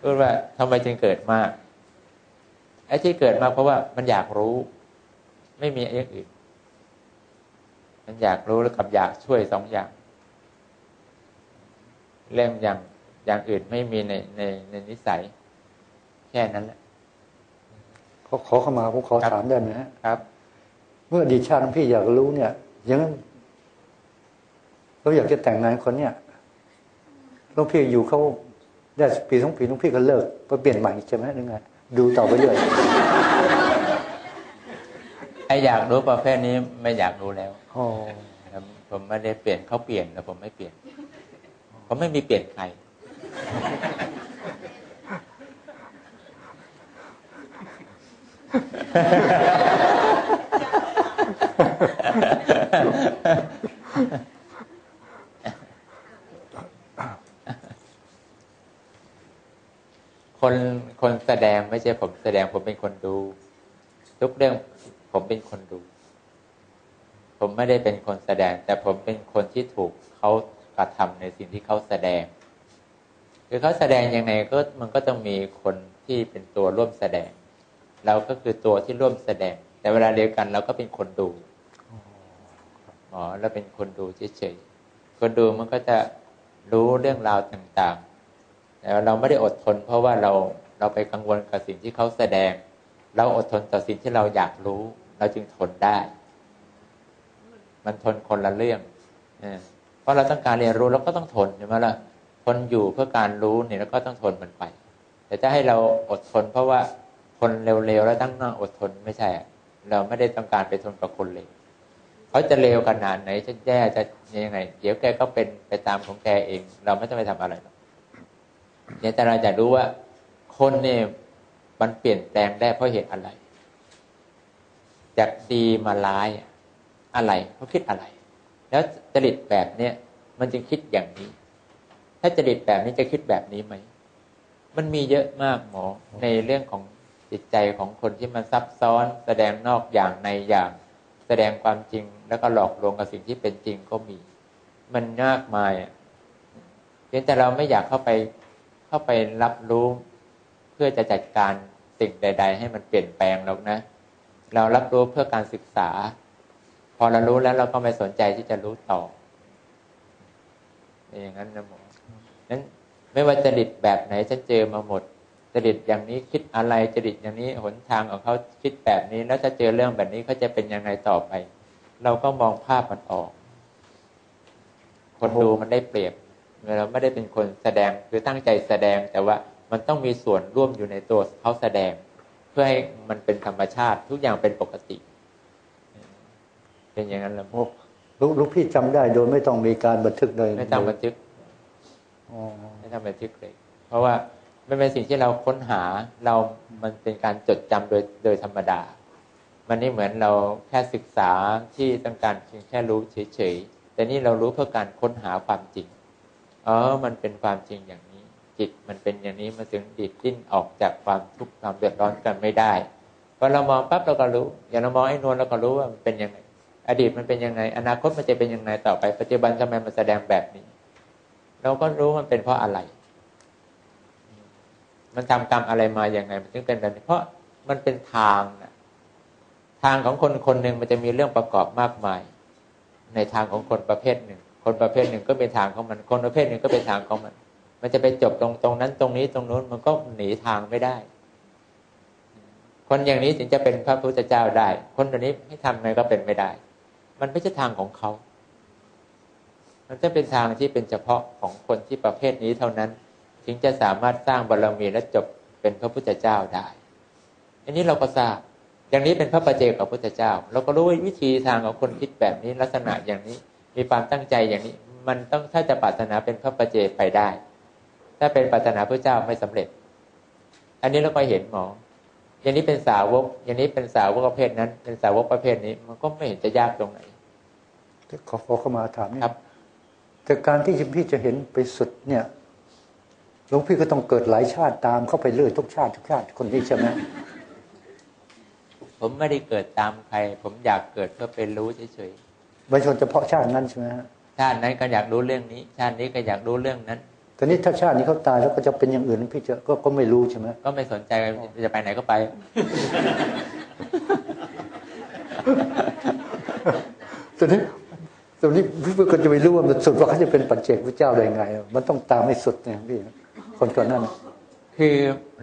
[SPEAKER 2] พูดว่าทำไมจึงเกิดมากไอ้ที่เกิดมาเพราะว่ามันอยากรู้ ไม่มีอย่างอื่น มันอยากรู้แล้วกับอยากช่วยสองอย่าง เรื่องอย่างอย่างอื่นไม่มีในในในนิสัย แค่นั้นแหละ
[SPEAKER 1] ขอขอเข้ามาผมขอ
[SPEAKER 2] ครับ
[SPEAKER 1] ถามได้ไหมฮะ
[SPEAKER 2] ครับ
[SPEAKER 1] เมื่ออดีตชาติหลวงพี่อยากรู้เนี่ยอย่างนั้นเราอยากจะแต่งงานคนเนี่ยหลวงพี่อยู่เขาได้ปีสองปีหลวงพี่ก็เลิกไปเปลี่ยนใหม่ใช่ไหมหรือไงดูต่อไปเรื่อย
[SPEAKER 2] ไออยากรู้ประเภทนี้ไม่อยากรู้แล้ว
[SPEAKER 1] อ๋อ
[SPEAKER 2] ครับ ผมไม่ได้เปลี่ยนเขาเปลี่ยนแต่ผมไม่เปลี่ยนผมไม่มีเปลี่ยนใครคนคนแสดงไม่ใช่ผมแสดงผมเป็นคนดู ทุกเรื่องผมเป็นคนดู ผมไม่ได้เป็นคนแสดง แต่ผมเป็นคนที่ถูกเขากระทำในสิ่งที่เขาแสดง คือเขาแสดงยังไงก็มันก็ต้องมีคนที่เป็นตัวร่วมแสดง เราก็คือตัวที่ร่วมแสดง แต่เวลาเดียวกันเราก็เป็นคนดูหมอเราเป็นคนดูเฉยๆคนดูมันก็จะรู้เรื่องราวต่างๆ แต่เราไม่ได้อดทน เพราะว่าเราเราไปกังวลกับสิ่งที่เขาแสดง เราอดทนต่อสิ่งที่เราอยากรู้ เราจึงทนได้ มันทนคนละเรื่องเพราะเราต้องการเรียนรู้เราก็ต้องทนใช่ไหมล่ะทนอยู่เพื่อการรู้เนี่ยเราก็ต้องทนมันไป แต่ถ้าให้เราอดทน เพราะว่าคนเร็วๆแล้วตั้งหน้าอดทนไม่ใช่ เราไม่ได้ต้องการไปทนกับคนเลวเขาจะเลวขนาดไหนจะแย่จะยังไง เดี๋ยวแกก็เป็นไปตามของแกเอง เราไม่ต้องไปทำอะไรเนี่ยแต่เราจะรู้ว่า คนเนี่ยมันเปลี่ยนแปลงได้เพราะเหตุอะไร จากดีมาร้ายอะ อะไรเขาคิดอะไร แล้วจริตแบบเนี้ยมันจึงคิดอย่างนี้ ถ้าจริตแบบนี้จะคิดแบบนี้ไหมมันมีเยอะมากหมอในเรื่องของจิตใจของคนที่มันซับซ้อน แสดงนอกอย่างในอย่าง แสดงความจริงแล้วก็หลอกลวงกับสิ่งที่เป็นจริงก็มี มันมากมายอะเพียงแต่เราไม่อยากเข้าไปเข้าไปรับรู้เพื่อจะจัดการสิ่งใด ๆ ให้มันเปลี่ยนแปลงหรอกนะ เรารับรู้เพื่อการศึกษา พอเรารู้แล้วเราก็ไม่สนใจที่จะรู้ต่อเอย่างนั้นนะหมอนั้นไม่ว่าจริตแบบไหนฉันเจอมาหมดจริตอย่างนี้คิดอะไรจริตอย่างนี้หนทางของเขาคิดแบบนี้ แล้วถ้าเจอเรื่องแบบนี้เขาจะเป็นยังไงต่อไป เราก็มองภาพมันออก คนดูมันได้เปรียบเราไม่ได้เป็นคนแสดงคือตั้งใจแสดงแต่ว่ามันต้องมีส่วนร่วมอยู่ในตัวเขาแสดง เพื่อให้มันเป็นธรรมชาติทุกอย่างเป็นปกติ เป็นอย่างนั้นแหละ
[SPEAKER 1] โอ้ลูกลูกพี่จำได้โดยไม่ต้องมีการบันทึกเลย
[SPEAKER 2] ไม่ต้องบันทึก
[SPEAKER 1] อ๋อ
[SPEAKER 2] ไม่ต้องบันทึกเลย เพราะว่ามันเป็นสิ่งที่เราค้นหาเรา มันเป็นการจดจำโดยโดยธรรมดา มันนี่เหมือนเราแค่ศึกษาที่ต้องการเพียงแค่รู้เฉยๆแต่นี่เรารู้เพื่อการค้นหาความจริงอ๋อมันเป็นความจริงอย่างนี้ จิตมันเป็นอย่างนี้มันถึงดิดดิ้นออกจากความทุกข์ความเดือดร้อนกันไม่ได้พอเรามองปั๊บเราก็รู้ อย่างเรามองไอ้นวลเราก็รู้ว่ามันเป็นยังไง อดีตมันเป็นยังไง อนาคตมันจะเป็นยังไงต่อไป ปัจจุบันทำไมมันแสดงแบบนี้ เราก็รู้มันเป็นเพราะอะไร มันทำกรรมอะไรมาอย่างไง มันถึงเป็นแบบนี้ เพราะมันเป็นทางนะทางของคนคนหนึ่งมันจะมีเรื่องประกอบมากมาย ในทางของคนประเภทหนึ่ง คนประเภทหนึ่งก็เป็นทางของมัน คนประเภทหนึ่งก็เป็นทางของมัน มันจะไปจบตรงตรงนั้นตรงนี้ตรงนู้นมันก็หนีทางไม่ได้ คนอย่างนี้ถึงจะเป็นพระพุทธเจ้าได้ คนแบบนี้ให้ทำไงก็เป็นไม่ได้ มันไม่ใช่ทางของเขา มันจะเป็นทางที่เป็นเฉพาะของคนที่ประเภทนี้เท่านั้น ถึงจะสามารถสร้างบารมีและจบเป็นพระพุทธเจ้าได้ อันนี้เราก็ทราบ อย่างนี้เป็นพระประเจกับพระพุทธเจ้า เราก็รู้วิธีทางของคนคิดแบบนี้ลักษณะอย่างนี้ มีความตั้งใจอย่างนี้ มันต้องถ้าจะปรารถนาเป็นพระประเจไปได้ ถ้าเป็นปรารถนาพระเจ้าไม่สำเร็จ อันนี้เราก็เห็นหมอ อย่างนี้เป็นสาวก อย่างนี้เป็นสาวกประเภทนั้น เป็นสาวกประเภทนี้ มันก็ไม่เห็นจะยากตรงไหน
[SPEAKER 1] ขอขอเข้ามาถามนี่
[SPEAKER 2] ครับ
[SPEAKER 1] แต่การที่พี่จะเห็นไปสุดเนี่ยหลวงพี่ก็ต้องเกิดหลายชาติตามเข้าไปเรื่อยทุกชาติทุกชาติคนนี้ใช่ไหม
[SPEAKER 2] ผมไม่ได้เกิดตามใคร ผมอยากเกิดเพื่อเป็นรู้เฉย
[SPEAKER 1] ไม่ชนเฉพาะชาตินั้นใช่ไหมฮะ
[SPEAKER 2] ชาตินั้นก็อยากรู้เรื่องนี้ ชาตินี้ก็อยากรู้เรื่องนั้น
[SPEAKER 1] ตอนนี้ถ้าชาตินี้เขาตายแล้วก็จะเป็นอย่างอื่นพี่จะก็ก็ไม่รู้ใช่ไหม
[SPEAKER 2] ก็ไม่สนใจจะไปไหนก็ไป
[SPEAKER 1] ตอนนี้ตอนนี้พี่ก็จะไม่รู้ว่ามันสุดว่าเขาจะเป็นปัจเจกพระเจ้าได้ยังไง มันต้องตามให้สุดเนี่ยพี่คนก่อนหนั้นน่ะ
[SPEAKER 2] คือ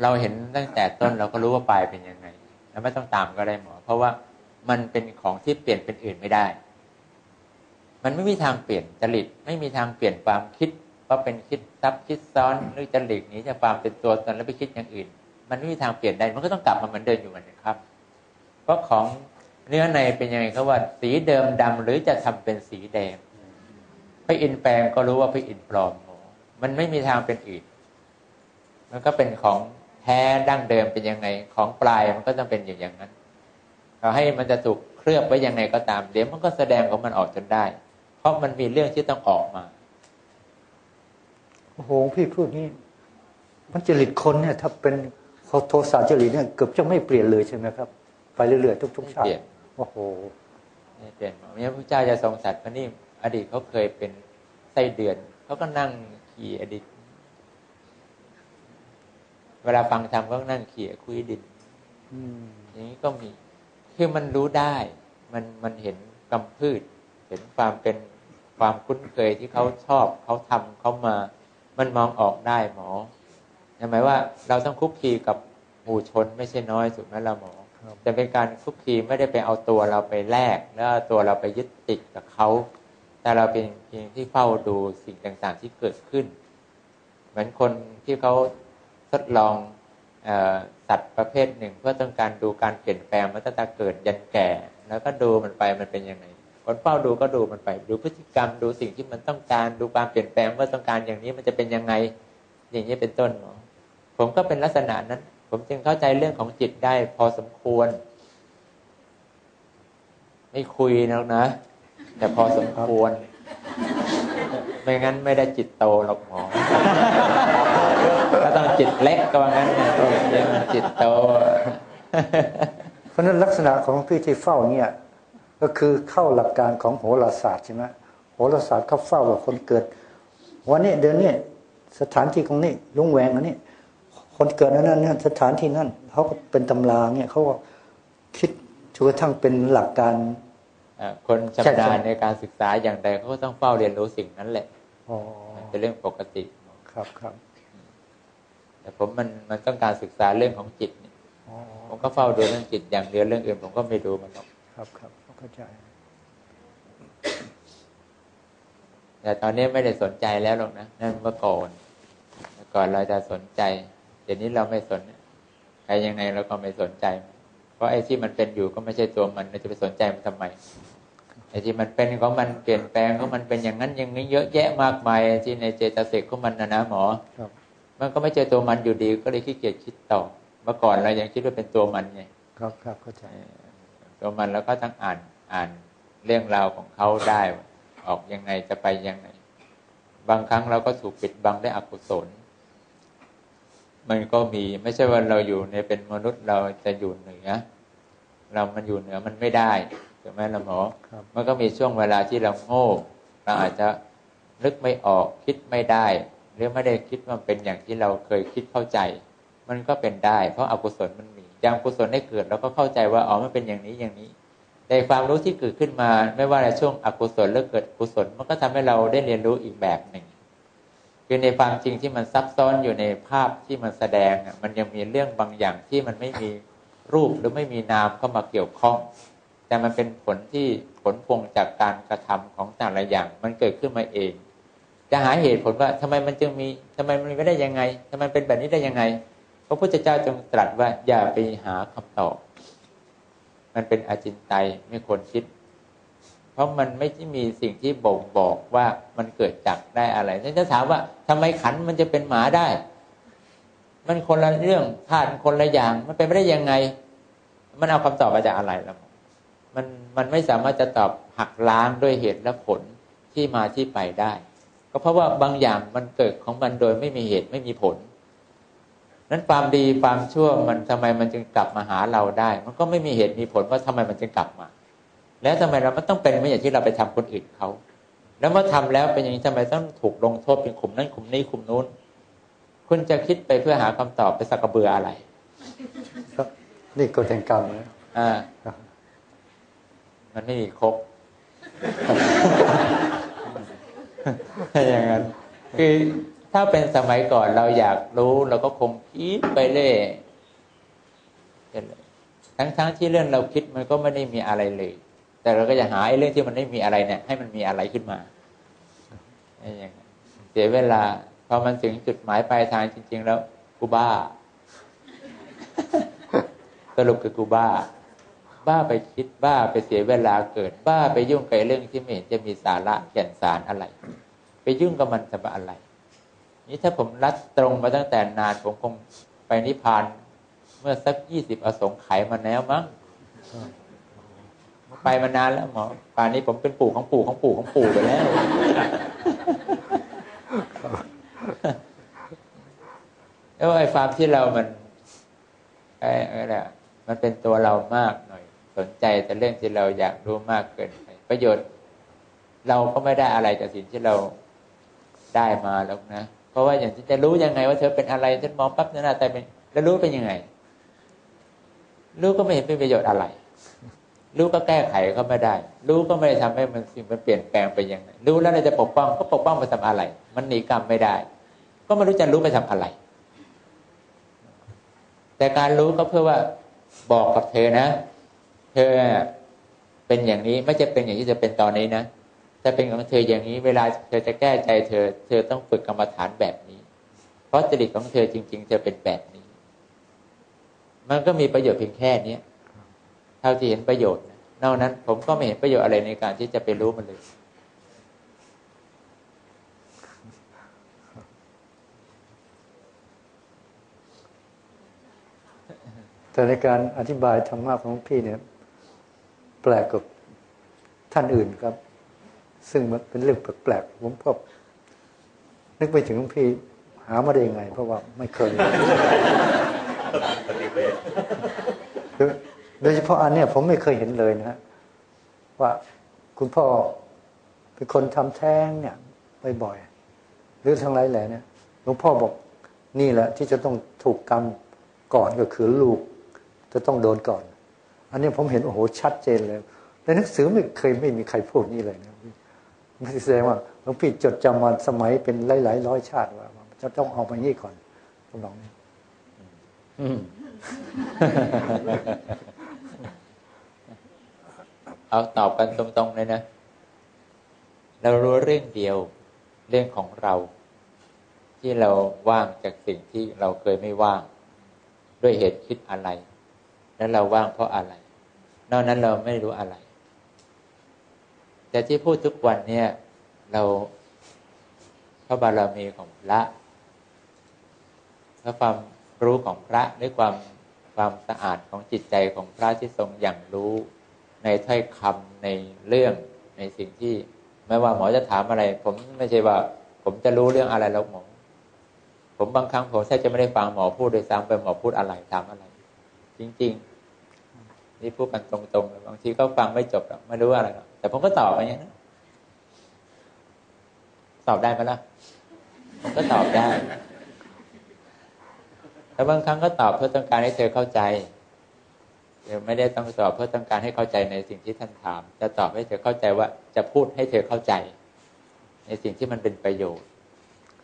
[SPEAKER 2] เราเห็นตั้งแต่ต้นเราก็รู้ว่าปลายเป็นยังไง แล้วไม่ต้องตามก็ได้หมอ เพราะว่ามันเป็นของที่เปลี่ยนเป็นอื่นไม่ได้ มันไม่มีทางเปลี่ยนจริตไม่มีทางเปลี่ยนความคิด ว่าเป็นคิดซับคิดซ้อนหรือจริตหนี้จะความเป็นตัวตนแล้วไปคิดอย่างอื่น มันไม่มีทางเปลี่ยนได้มันก็ต้องกลับมาเหมือนเดิมอยู่เหมือนเดิมครับ เพราะของเนื้อในเป็นยังไงเขาว่า สีเดิมดำหรือจะทำเป็นสีแดงพระอินแปลงก็รู้ว่าพระอินปลอมมอมันไม่มีทางเป็นอื่น มันก็เป็นของแท้ดั้งเดิมเป็นยังไง ของปลายมันก็ต้องเป็นอย่างอย่างนั้นเราให้มันจะถูกเคลือบไว้ยังไงก็ตามเดี๋ยวมันก็แสดงของมันออกจนได้ เพราะมันมีเรื่องที่ต้องออกมา
[SPEAKER 1] โอ้โหพี่พูดนี่มันจริตคนเนี่ย ถ้าเป็นเขาโทสะจริตเนี่ยเกือบจะไม่เปลี่ยนเลยใช่ไหมครับ ไปเรื่อยๆทุกๆชา
[SPEAKER 2] ไม่เปลี่
[SPEAKER 1] ติ
[SPEAKER 2] ยน
[SPEAKER 1] โอ้โห
[SPEAKER 2] นี่เปลี่ยนหมอเนี่ยพระเจ้าจะทรงสัตว์พระนี่อดีตเขาเคยเป็นไส้เดือนเขาก็นั่งขี่อดีต เวลาฟังธรรมก็นั่งขี่คุยดิน
[SPEAKER 1] อืม
[SPEAKER 2] อย่างนี้ก็มี คือมันรู้ได้ มันมันเห็นกำพืช เห็นความเป็นความคุ้นเคยที่เขาชอบเขาทำเขามา มันมองออกได้หมอหมายว่าเราต้องคุกคีกับหมู่ชนไม่ใช่น้อยสุดไหมละหมอ
[SPEAKER 1] ครับ
[SPEAKER 2] แต่เป็นการคุกคีไม่ได้ไปเอาตัวเราไปแลกแล้วเอาตัวเราไปยึดติดกับเขา แต่เราเป็นเพียงที่เฝ้าดูสิ่งต่างๆ ที่เกิดขึ้น เหมือนคนที่เขาทดลองเออสัตว์ประเภทหนึ่ง เพื่อต้องการดูการเปลี่ยนแปลงมันตั้งแต่เกิดยันแก่ แล้วก็ดูมันไปมันเป็นยังไง คนเฝ้าดูก็ดูมันไป ดูพฤติกรรมดูสิ่งที่มันต้องการ ดูความเปลี่ยนแปลงว่าต้องการอย่างนี้มันจะเป็นยังไง อย่างนี้เป็นต้นหมอผมก็เป็นลักษณะนั้น ผมจึงเข้าใจเรื่องของจิตได้พอสมควร ไม่คุยแล้วนะ แต่พอสมควร ไม่งั้นไม่ได้จิตโตหรอกหมอก็ต้องจิตเล็กก็ว่างั้นนะยังจิตโต
[SPEAKER 1] เพราะฉะนั้นลักษณะของพี่ที่เฝ้าเนี่ย ก็คือเข้าหลักการของโหราศาสตร์ใช่ไหมโหราศาสตร์เขาเฝ้าว่าคนเกิด วันนี้เดือนนี้สถานที่ของนี่ลุงแหวงอันนี้คนเกิดอันนั้นเนี่ยสถานที่นั่นเขาก็เป็นตำราเนี่ยเขาก็คิดจนกระทั่งเป็นหลักการ
[SPEAKER 2] อ่าคนชำนาญในการศึกษาอย่างใดเขาก็ต้องเฝ้าเรียนรู้สิ่งนั้นแหละ
[SPEAKER 1] อ๋อ
[SPEAKER 2] มันเป็นเรื่องปกติ
[SPEAKER 1] ครับครับ
[SPEAKER 2] แต่ผมมันมันต้องการศึกษาเรื่องของจิตเนี่ย
[SPEAKER 1] อ๋อ
[SPEAKER 2] ผมก็เฝ้าดูเรื่องจิตอย่างเดียวเรื่องอื่นผมก็ไม่ดูมันหรอก
[SPEAKER 1] ครับครับ เข้าใจ
[SPEAKER 2] แต่ตอนนี้ไม่ได้สนใจแล้วหรอกนะนั่นเมื่อก่อนเมื่อก่อนเราจะสนใจ เดี๋ยวนี้เราไม่สนใครยังไงเราก็ไม่สนใจ เพราะไอ้ที่มันเป็นอยู่ก็ไม่ใช่ตัวมันเราจะไปสนใจมันทำไมไอ้ที่มันเป็นของมันเปลี่ยนแปลงของมันเป็นอย่างนั้นอย่างนี้เยอะแยะมากมายที่ในเจตสิกของมันนะนะหมอ
[SPEAKER 1] ครับ
[SPEAKER 2] มันก็ไม่เจอตัวมันอยู่ดีก็เลยขี้เกียจคิดต่อ เมื่อก่อนเรายังคิดว่าเป็นตัวมันไง
[SPEAKER 1] ครับครับเข้าใจ
[SPEAKER 2] ตัวมันแล้วก็ต้องอ่าน อ่านเรื่องราวของเขาได้ว่าออกยังไงจะไปยังไง บางครั้งเราก็ถูกปิดบังด้วยอกุศล มันก็มีไม่ใช่ว่าเราอยู่ในเป็นมนุษย์เราจะอยู่เหนือเรามันอยู่เหนือมันไม่ได้ถูกไหมล่ะหมอ
[SPEAKER 1] ครับ
[SPEAKER 2] มันก็มีช่วงเวลาที่เราโง่เราอาจจะนึกไม่ออกคิดไม่ได้ หรือไม่ได้คิดว่าเป็นอย่างที่เราเคยคิดเข้าใจ มันก็เป็นได้ เพราะอากุศลมันมีอย่างกุศลได้เกิดเราก็เข้าใจว่าอ๋อมันเป็นอย่างนี้อย่างนี้ แต่ความรู้ที่เกิดขึ้นมา ไม่ว่าในช่วงอกุศลหรือเกิดกุศลมันก็ทำให้เราได้เรียนรู้อีกแบบหนึ่งคือในความจริงที่มันซับซ้อนอยู่ในภาพที่มันแสดงมันยังมีเรื่องบางอย่างที่มันไม่มีรูปหรือไม่มีนามเข้ามาเกี่ยวข้อง แต่มันเป็นผลที่ผลพวงจากการกระทำของแต่ละอย่างมันเกิดขึ้นมาเอง จะหาเหตุผลว่าทำไมมันจึงมีทำไมมันไม่ได้ยังไงทำไมเป็นแบบนี้ได้ยังไง พระพุทธเจ้าจึงตรัสว่าอย่าไปหาคำตอบ มันเป็นอาจินไตยไม่ควรคิด เพราะมันไม่ที่มีสิ่งที่บ่งบอกว่ามันเกิดจากได้อะไรฉันจะถามว่าทำไมขันมันจะเป็นหมาได้ มันคนละเรื่องธาตุคนละอย่าง มันเป็นไปได้ยังไง มันเอาคำตอบมาจากอะไรล่ะมันมันไม่สามารถจะตอบหักล้างด้วยเหตุและผลที่มาที่ไปได้ ก็เพราะว่าบางอย่างมันเกิดของมันโดยไม่มีเหตุไม่มีผล นั้นความดีความชั่วมันทำไมมันจึงกลับมาหาเราได้ มันก็ไม่มีเหตุมีผลว่าทำไมมันจึงกลับมา แล้วทำไมเราไม่ต้องเป็นไม่อย่างที่เราไปทำคนอื่นเขาแล้วเมื่อทำแล้วเป็นอย่างนี้ทำไมต้องถูกลงโทษเป็นขุมนั้นขุมนี้ขุมนู้น คุณจะคิดไปเพื่อหาคำตอบไปสักกระเบืออะไร
[SPEAKER 1] นี่กฎแห่งกรรมนะ
[SPEAKER 2] อ่ามันไม่มีครบถ้าอย่างนั้นคือ ถ้าเป็นสมัยก่อนเราอยากรู้เราก็คงคิดไปเรื่อยทั้งๆที่เรื่องเราคิดมันก็ไม่ได้มีอะไรเลย แต่เราก็จะหาไอ้เรื่องที่มันไม่มีอะไรเนี่ย ให้มันมีอะไรขึ้นมาอย่างเสียเวลาพอมันถึงจุดหมายปลายทางจริง ๆ แล้วกูบ้าสรุปคือกูบ้า บ้าไปคิดบ้าไปเสียเวลาเกิด บ้าไปยุ่งกับเรื่องที่ไม่เห็นจะมีสาระแก่นสารอะไร ไปยุ่งกับมันจะมาอะไร นี่ถ้าผมรัดตรงมาตั้งแต่นานผมคงไปนิพพานเมื่อสักยี่สิบอสงไขยมาแล้วมั้งไปมานานแล้วหมอป่านนี้ผมเป็นปู่ของปู่ของปู่ของปู่ไปแล้วแล้วไอ้ความที่เรามันไอ้อะไรมันเป็นตัวเรามากหน่อย สนใจแต่เรื่องที่เราอยากรู้มากเกินไปประโยชน์ เราก็ไม่ได้อะไรจากสิ่งที่เราได้มาแล้วนะ เพราะว่าอย่างที่จะรู้ยังไงว่าเธอเป็นอะไรฉันมองปั๊บหนั่นแต่เป็นแล้วรู้เป็นยังไง รู้ก็ไม่เห็นเป็นประโยชน์อะไร รู้ก็แก้ไขก็ไม่ได้ รู้ก็ไม่ได้ทำให้มันสิ่งมันเปลี่ยนแปลงไปยังไงรู้แล้วเราจะปกป้องก็ปกป้องไปทำอะไร มันหนีกรรมไม่ได้ ก็ไม่รู้จะรู้ไปทำอะไร แต่การรู้ก็เพื่อว่าบอกกับเธอนะ เธอเป็นอย่างนี้ไม่จะเป็นอย่างที่จะเป็นตอนนี้นะ ถ้าเป็นของเธออย่างนี้ เวลาเธอจะแก้ใจเธอ เธอต้องฝึกกรรมฐานแบบนี้ เพราะจริตของเธอจริง ๆ เธอเป็นแบบนี้ มันก็มีประโยชน์เพียงแค่นี้เท่าที่เห็นประโยชน์นอกนั้น ผมก็ไม่เห็นประโยชน์อะไรในการที่จะไปรู้มันเลย
[SPEAKER 1] แต่ในการอธิบายธรรมะของพี่เนี่ย แปลกกับท่านอื่นครับ ซึ่งมันเป็นเรื่องแปลกๆผมก็นึกไปถึงพี่หามาได้ยังไง เพราะว่าไม่เคยโดยเฉพาะอันเนี้ยผมไม่เคยเห็นเลยนะฮะว่าคุณพ่อเป็นคนทำแท้งเนี่ยบ่อยๆหรือทั้งหลายแหล่เนี่ยหลวงพ่อบอกนี่แหละ ที่จะต้องถูกกรรมก่อนก็คือลูก จะต้องโดนก่อน อันนี้ผมเห็นโอ้โหชัดเจนเลยในหนังสือไม่เคยไม่มีใครพูดนี่เลยนะ แสดงว่าหลวงพี่จดจำมาสมัยเป็นหลายๆร้อยชาติว่าจะต้องเอาไปนี่ก่อนตำนองนี้
[SPEAKER 2] อืมเอาตอบกันตรงๆเลยนะ เรารู้เรื่องเดียวเรื่องของเรา ที่เราว่างจากสิ่งที่เราเคยไม่ว่าง ด้วยเหตุคิดอะไร แล้วเราว่างเพราะอะไร นอกนั้นเราไม่รู้อะไร แต่ที่พูดทุกวันเนี่ย เราพระบารมีของพระพระความรู้ของพระด้วยความความสะอาดของจิตใจของพระที่ทรงอย่างรู้ในถ้อยคำในเรื่องในสิ่งที่ไม่ว่าหมอจะถามอะไร ผมไม่ใช่ว่า ผมจะรู้เรื่องอะไรแล้วหมอผมบางครั้งผมแทบจะไม่ได้ฟังหมอพูดโดยซ้ำไปหมอพูดอะไรถามอะไร จริง ๆ นี่พูดกันตรงๆบางทีก็ฟังไม่จบหรอกไม่รู้อะไรหรอกแต่ผมก็ตอบอย่างนี้นะตอบได้ไหมล่ะผมก็ตอบได้แต่บางครั้งก็ตอบเพื่อต้องการให้เธอเข้าใจเดี๋ยวไม่ได้ต้องตอบเพื่อต้องการให้เข้าใจในสิ่งที่ท่านถาม จะตอบให้เธอเข้าใจว่าจะพูดให้เธอเข้าใจ ในสิ่งที่มันเป็นประโยชน์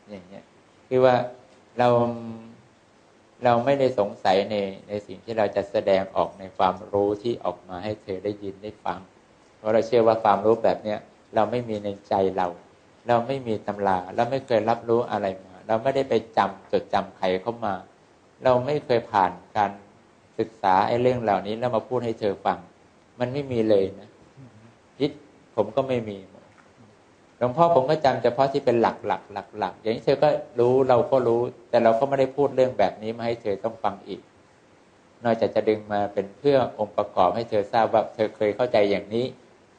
[SPEAKER 2] อย่างเงี้ยคือว่าเรา เราไม่ได้สงสัยในในสิ่งที่เราจะแสดงออกในความรู้ที่ออกมาให้เธอได้ยินได้ฟัง เพราะเราเชื่อว่าความรู้แบบเนี้ยเราไม่มีในใจเรา เราไม่มีตำราเราไม่เคยรับรู้อะไรมา เราไม่ได้ไปจำจดจำใครเข้ามา เราไม่เคยผ่านการศึกษาไอ้เรื่องเหล่านี้แล้วมาพูดให้เธอฟัง มันไม่มีเลยนะยิดผมก็ไม่มี หลวงพ่อผมก็จำเฉพาะที่เป็นหลักหลักหลักหลักอย่างนี้เธอก็รู้เราก็รู้ แต่เราก็ไม่ได้พูดเรื่องแบบนี้มาให้เธอต้องฟังอีก นอกจากจะดึงมาเป็นเพื่อองค์ประกอบให้เธอทราบว่าเธอเคยเข้าใจอย่างนี้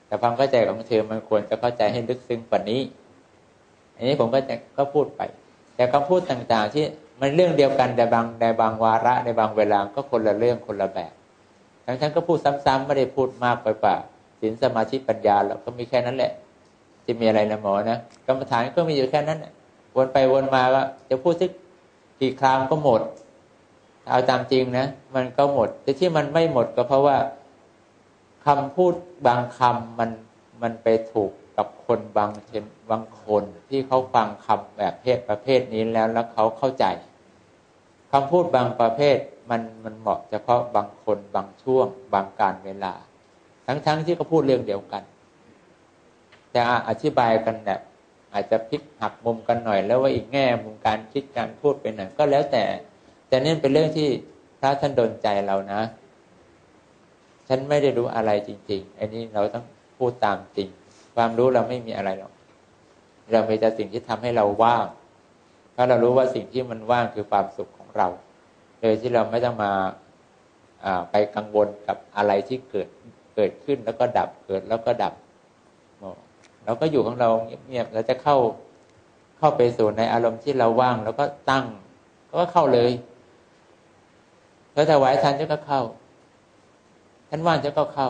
[SPEAKER 2] แต่ความเข้าใจของเธอมันควรจะเข้าใจให้ลึกซึ้งกว่านี้ อันนี้ผมก็จะก็พูดไป แต่คำพูดต่างๆที่มันเรื่องเดียวกันแต่บางในบางวาระในบางเวลาก็คนละเรื่องคนละแบบทั้งทั้งก็พูดซ้ำๆไม่ได้พูดมากไปป่าศีลสมาธิปัญญาเราก็มีแค่นั้นแหละ จะมีอะไรนะหมอนะกรรมฐานก็มีอยู่แค่นั้นวนไปวนมาก็จะพูดสักกี่ครามก็หมด เอาตามจริงนะมันก็หมด แต่ที่มันไม่หมดก็เพราะว่าคำพูดบางคำมันมันไปถูกกับคนบางเช่นบางคนที่เขาฟังคำแบบเพศประเภทนี้แล้วแล้วเขาเข้าใจคำพูดบางประเภทมันมันเหมาะเฉพาะบางคนบางช่วง บางการเวลา ทั้งๆทที่เขาพูดเรื่องเดียวกัน แต่อธิบายกันแบบอาจจะพลิกหักมุมกันหน่อย แล้วว่าอีกแง่มุมการคิดการพูดเป็นหน่อยก็แล้วแต่ แต่นี่เป็นเรื่องที่พระท่านดนใจเรานะ ฉันไม่ได้รู้อะไรจริง ๆ อันนี้เราต้องพูดตามจริง ความรู้เราไม่มีอะไรหรอกเรามีแต่สิ่งที่ทำให้เราว่างเพราะเรารู้ว่าสิ่งที่มันว่างคือความสุขของเรา โดยที่เราไม่ต้องมาไปกังวลกับอะไรที่เกิดเกิดขึ้นแล้วก็ดับเกิดแล้วก็ดับ เราก็อยู่ของเราเงียบๆเราจะเข้าเข้าไปสู่ในอารมณ์ที่เราว่าง แล้วก็ตั้ง ก็เข้าเลยแล้วถวายทานฉันก็เข้าฉันว่างฉันก็เข้า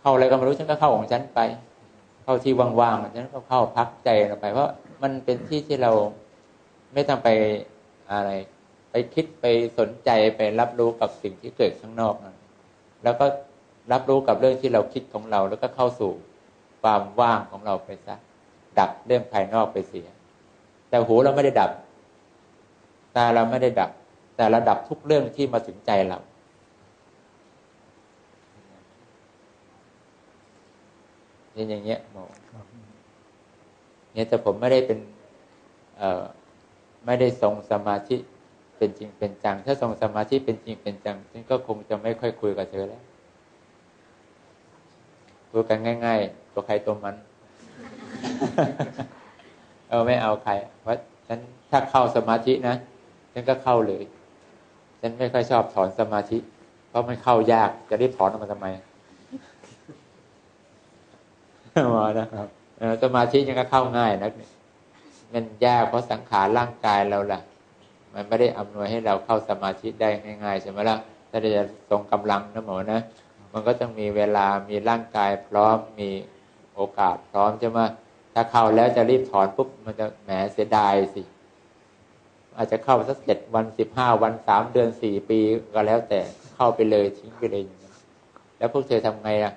[SPEAKER 2] เข้าอะไรก็ไม่รู้ฉันก็เข้าของฉันไป เข้าที่ว่างๆฉันก็เข้าพักใจเราไป เพราะมันเป็นที่ที่เราไม่ต้องไปอะไร ไปคิดไปสนใจไปรับรู้กับสิ่งที่เกิดข้างนอกนะแล้วก็รับรู้กับเรื่องที่เราคิดของเราแล้วก็เข้าสู่ ความว่างของเราไปซะดับเรื่องภายนอกไปเสีย แต่หูเราไม่ได้ดับ ตาเราไม่ได้ดับ แต่เราดับทุกเรื่องที่มาถึงใจเราเนี่ยอย่างเงี้ยหมอเนี่ยแต่ผมไม่ได้เป็น เอ่อไม่ได้ทรงสมาธิเป็นจริงเป็นจัง ถ้าทรงสมาธิเป็นจริงเป็นจังฉันก็คงจะไม่ค่อยคุยกับเธอแล้วพูดกันง่าย ๆ ตัวใครตัวมัน เออไม่เอาใครเพราะฉันถ้าเข้าสมาธินะฉันก็เข้าเลย ฉันไม่ค่อยชอบถอนสมาธิ เพราะมันเข้ายากจะรีบถอนออกมาทำไมมานะครับสมาธิยังก็เข้าง่ายนะมันยากเพราะสังขารร่างกายเราล่ะ มันไม่ได้อำนวยให้เราเข้าสมาธิได้ง่ายๆใช่ไหมล่ะถ้าจะทรงกำลังนะหมอนะมันก็ต้องมีเวลามีร่างกายพร้อมมี โอกาสพร้อมใช่ไหมถ้าเข้าแล้วจะรีบถอนปุ๊บมันจะแหมเสียดายสิ อาจจะเข้าสักเจ็ดวันสิบห้าวันสามเดือนสี่ปีก็แล้วแต่เข้าไปเลยทิ้งไปเลย แล้วพวกเธอทำไงล่ะ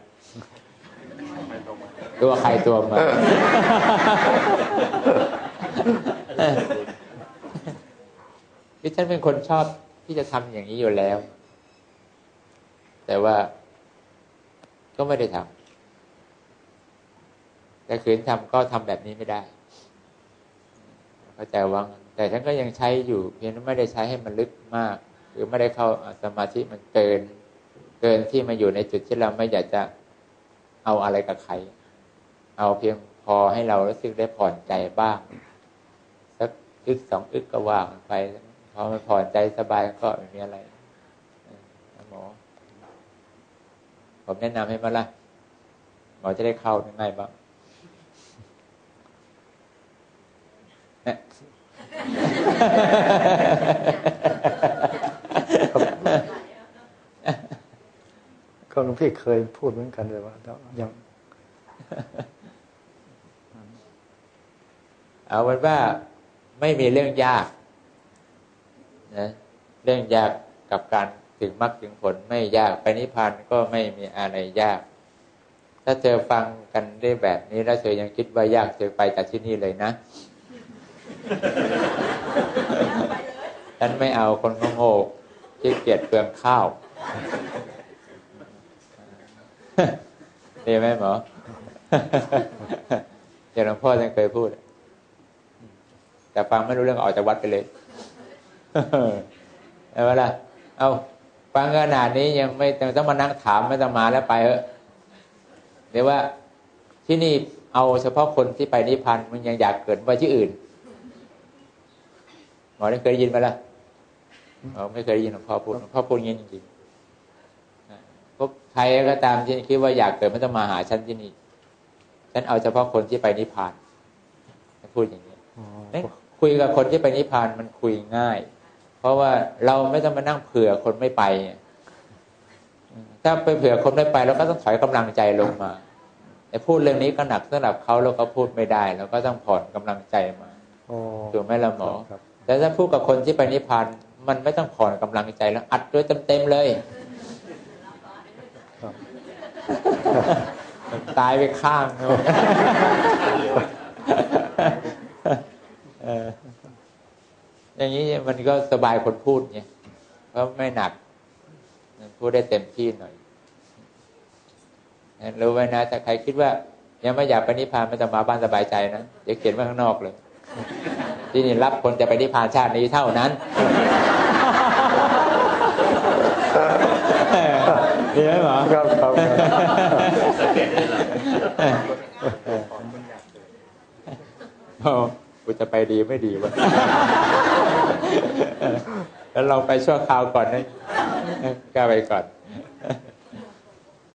[SPEAKER 2] ตัวใครตัวมันที่ฉันเป็นคนชอบที่จะทำอย่างนี้อยู่แล้ว แต่ว่าก็ไม่ได้ทำ แต่ขืนทำก็ทำแบบนี้ไม่ได้เข้าใจวังแต่ฉันก็ยังใช้อยู่ เพียงไม่ได้ใช้ให้มันลึกมาก หรือไม่ได้เข้าสมาธิมันเกิน เกินที่มาอยู่ในจุดที่เราไม่อยากจะเอาอะไรกับใคร เอาเพียงพอให้เรารู้สึกได้ผ่อนใจบ้างสักอึกสองอึกก็ว่างไปพอมันผ่อนใจสบายก็ไม่มีอะไรหมอ ผมแนะนำให้มาละหมอจะได้เข้าง่ายบ้าง
[SPEAKER 1] ก็หลวงพี่เคยพูดเหมือนกันเลยว่ายัง
[SPEAKER 2] เอาเป็นว่าไม่มีเรื่องยากนะเรื่องยากกับการถึงมรรคถึงผลไม่ยากไปนิพพานก็ไม่มีอะไรยาก ถ้าเธอฟังกันได้แบบนี้แล้วเธอยังคิดว่ายากเธอไปจากที่นี่เลยนะ ฉันไม่เอาคนโง่ที่เกียดเปลืองข้าวดีไหมหมอเดี๋ยวหลวงพ่อท่านเคยพูด แต่ฟังไม่รู้เรื่องออกจากวัดไปเลยเอาเวลาเอาฟังขนาดนี้ยังไม่ต้องมานั่งถามไม่ต้องมาแล้วไปเถอะเดี๋ยวว่าที่นี่เอาเฉพาะคนที่ไปนิพพานมันยังอยากเกิดไปที่อื่น หมอได้เคยยินมาแล้วเราไม่เคยยินหลวงพ่อพูดหลวงพ่อพูดงี้จริงๆพวกใครก็ตามที่คิดว่าอยากเกิดไม่ต้องมาหาฉันที่นี่ ฉันเอาเฉพาะคนที่ไปนิพพานพูดอย่างนี้คุยกับคนที่ไปนิพพานมันคุยง่าย เพราะว่าเราไม่ต้องมานั่งเผื่อคนไม่ไป ถ้าไปเผื่อคนไม่ไปเราก็ต้องถอยกำลังใจลงมา แต่พูดเรื่องนี้ก็หนักสำหรับเขาเราก็พูดไม่ได้เราก็ต้องผ่อนกำลังใจมา
[SPEAKER 1] โอ้
[SPEAKER 2] ถูกไหมล่ะหมอ
[SPEAKER 1] ครับ
[SPEAKER 2] แต่ถ้าพูดกับคนที่ไปนิพพานมันไม่ต้องผ่อนกำลังใจแล้ว อัดด้วยเต็มๆเลย ตายไปข้างเอออย่างนี้มันก็สบายคนพูดไงเพราะไม่หนัก พูดได้เต็มที่หน่อยรู้ไว้นะถ้าใครคิดว่า ยังไม่อยากไปนิพพานไม่ต้องมาบ้านสบายใจนะเดี๋ยวเขียนไว้ข้างนอกเลย ที่นี่รับคนจะไปนิพพานชาตินี้เท่านั้นดีไหมหมอ
[SPEAKER 1] ครับครับครับ
[SPEAKER 2] โอ้กูจะไปดีไม่ดีวะแล้วเราไปชั่วคราวก่อนนะกล้าไปก่อน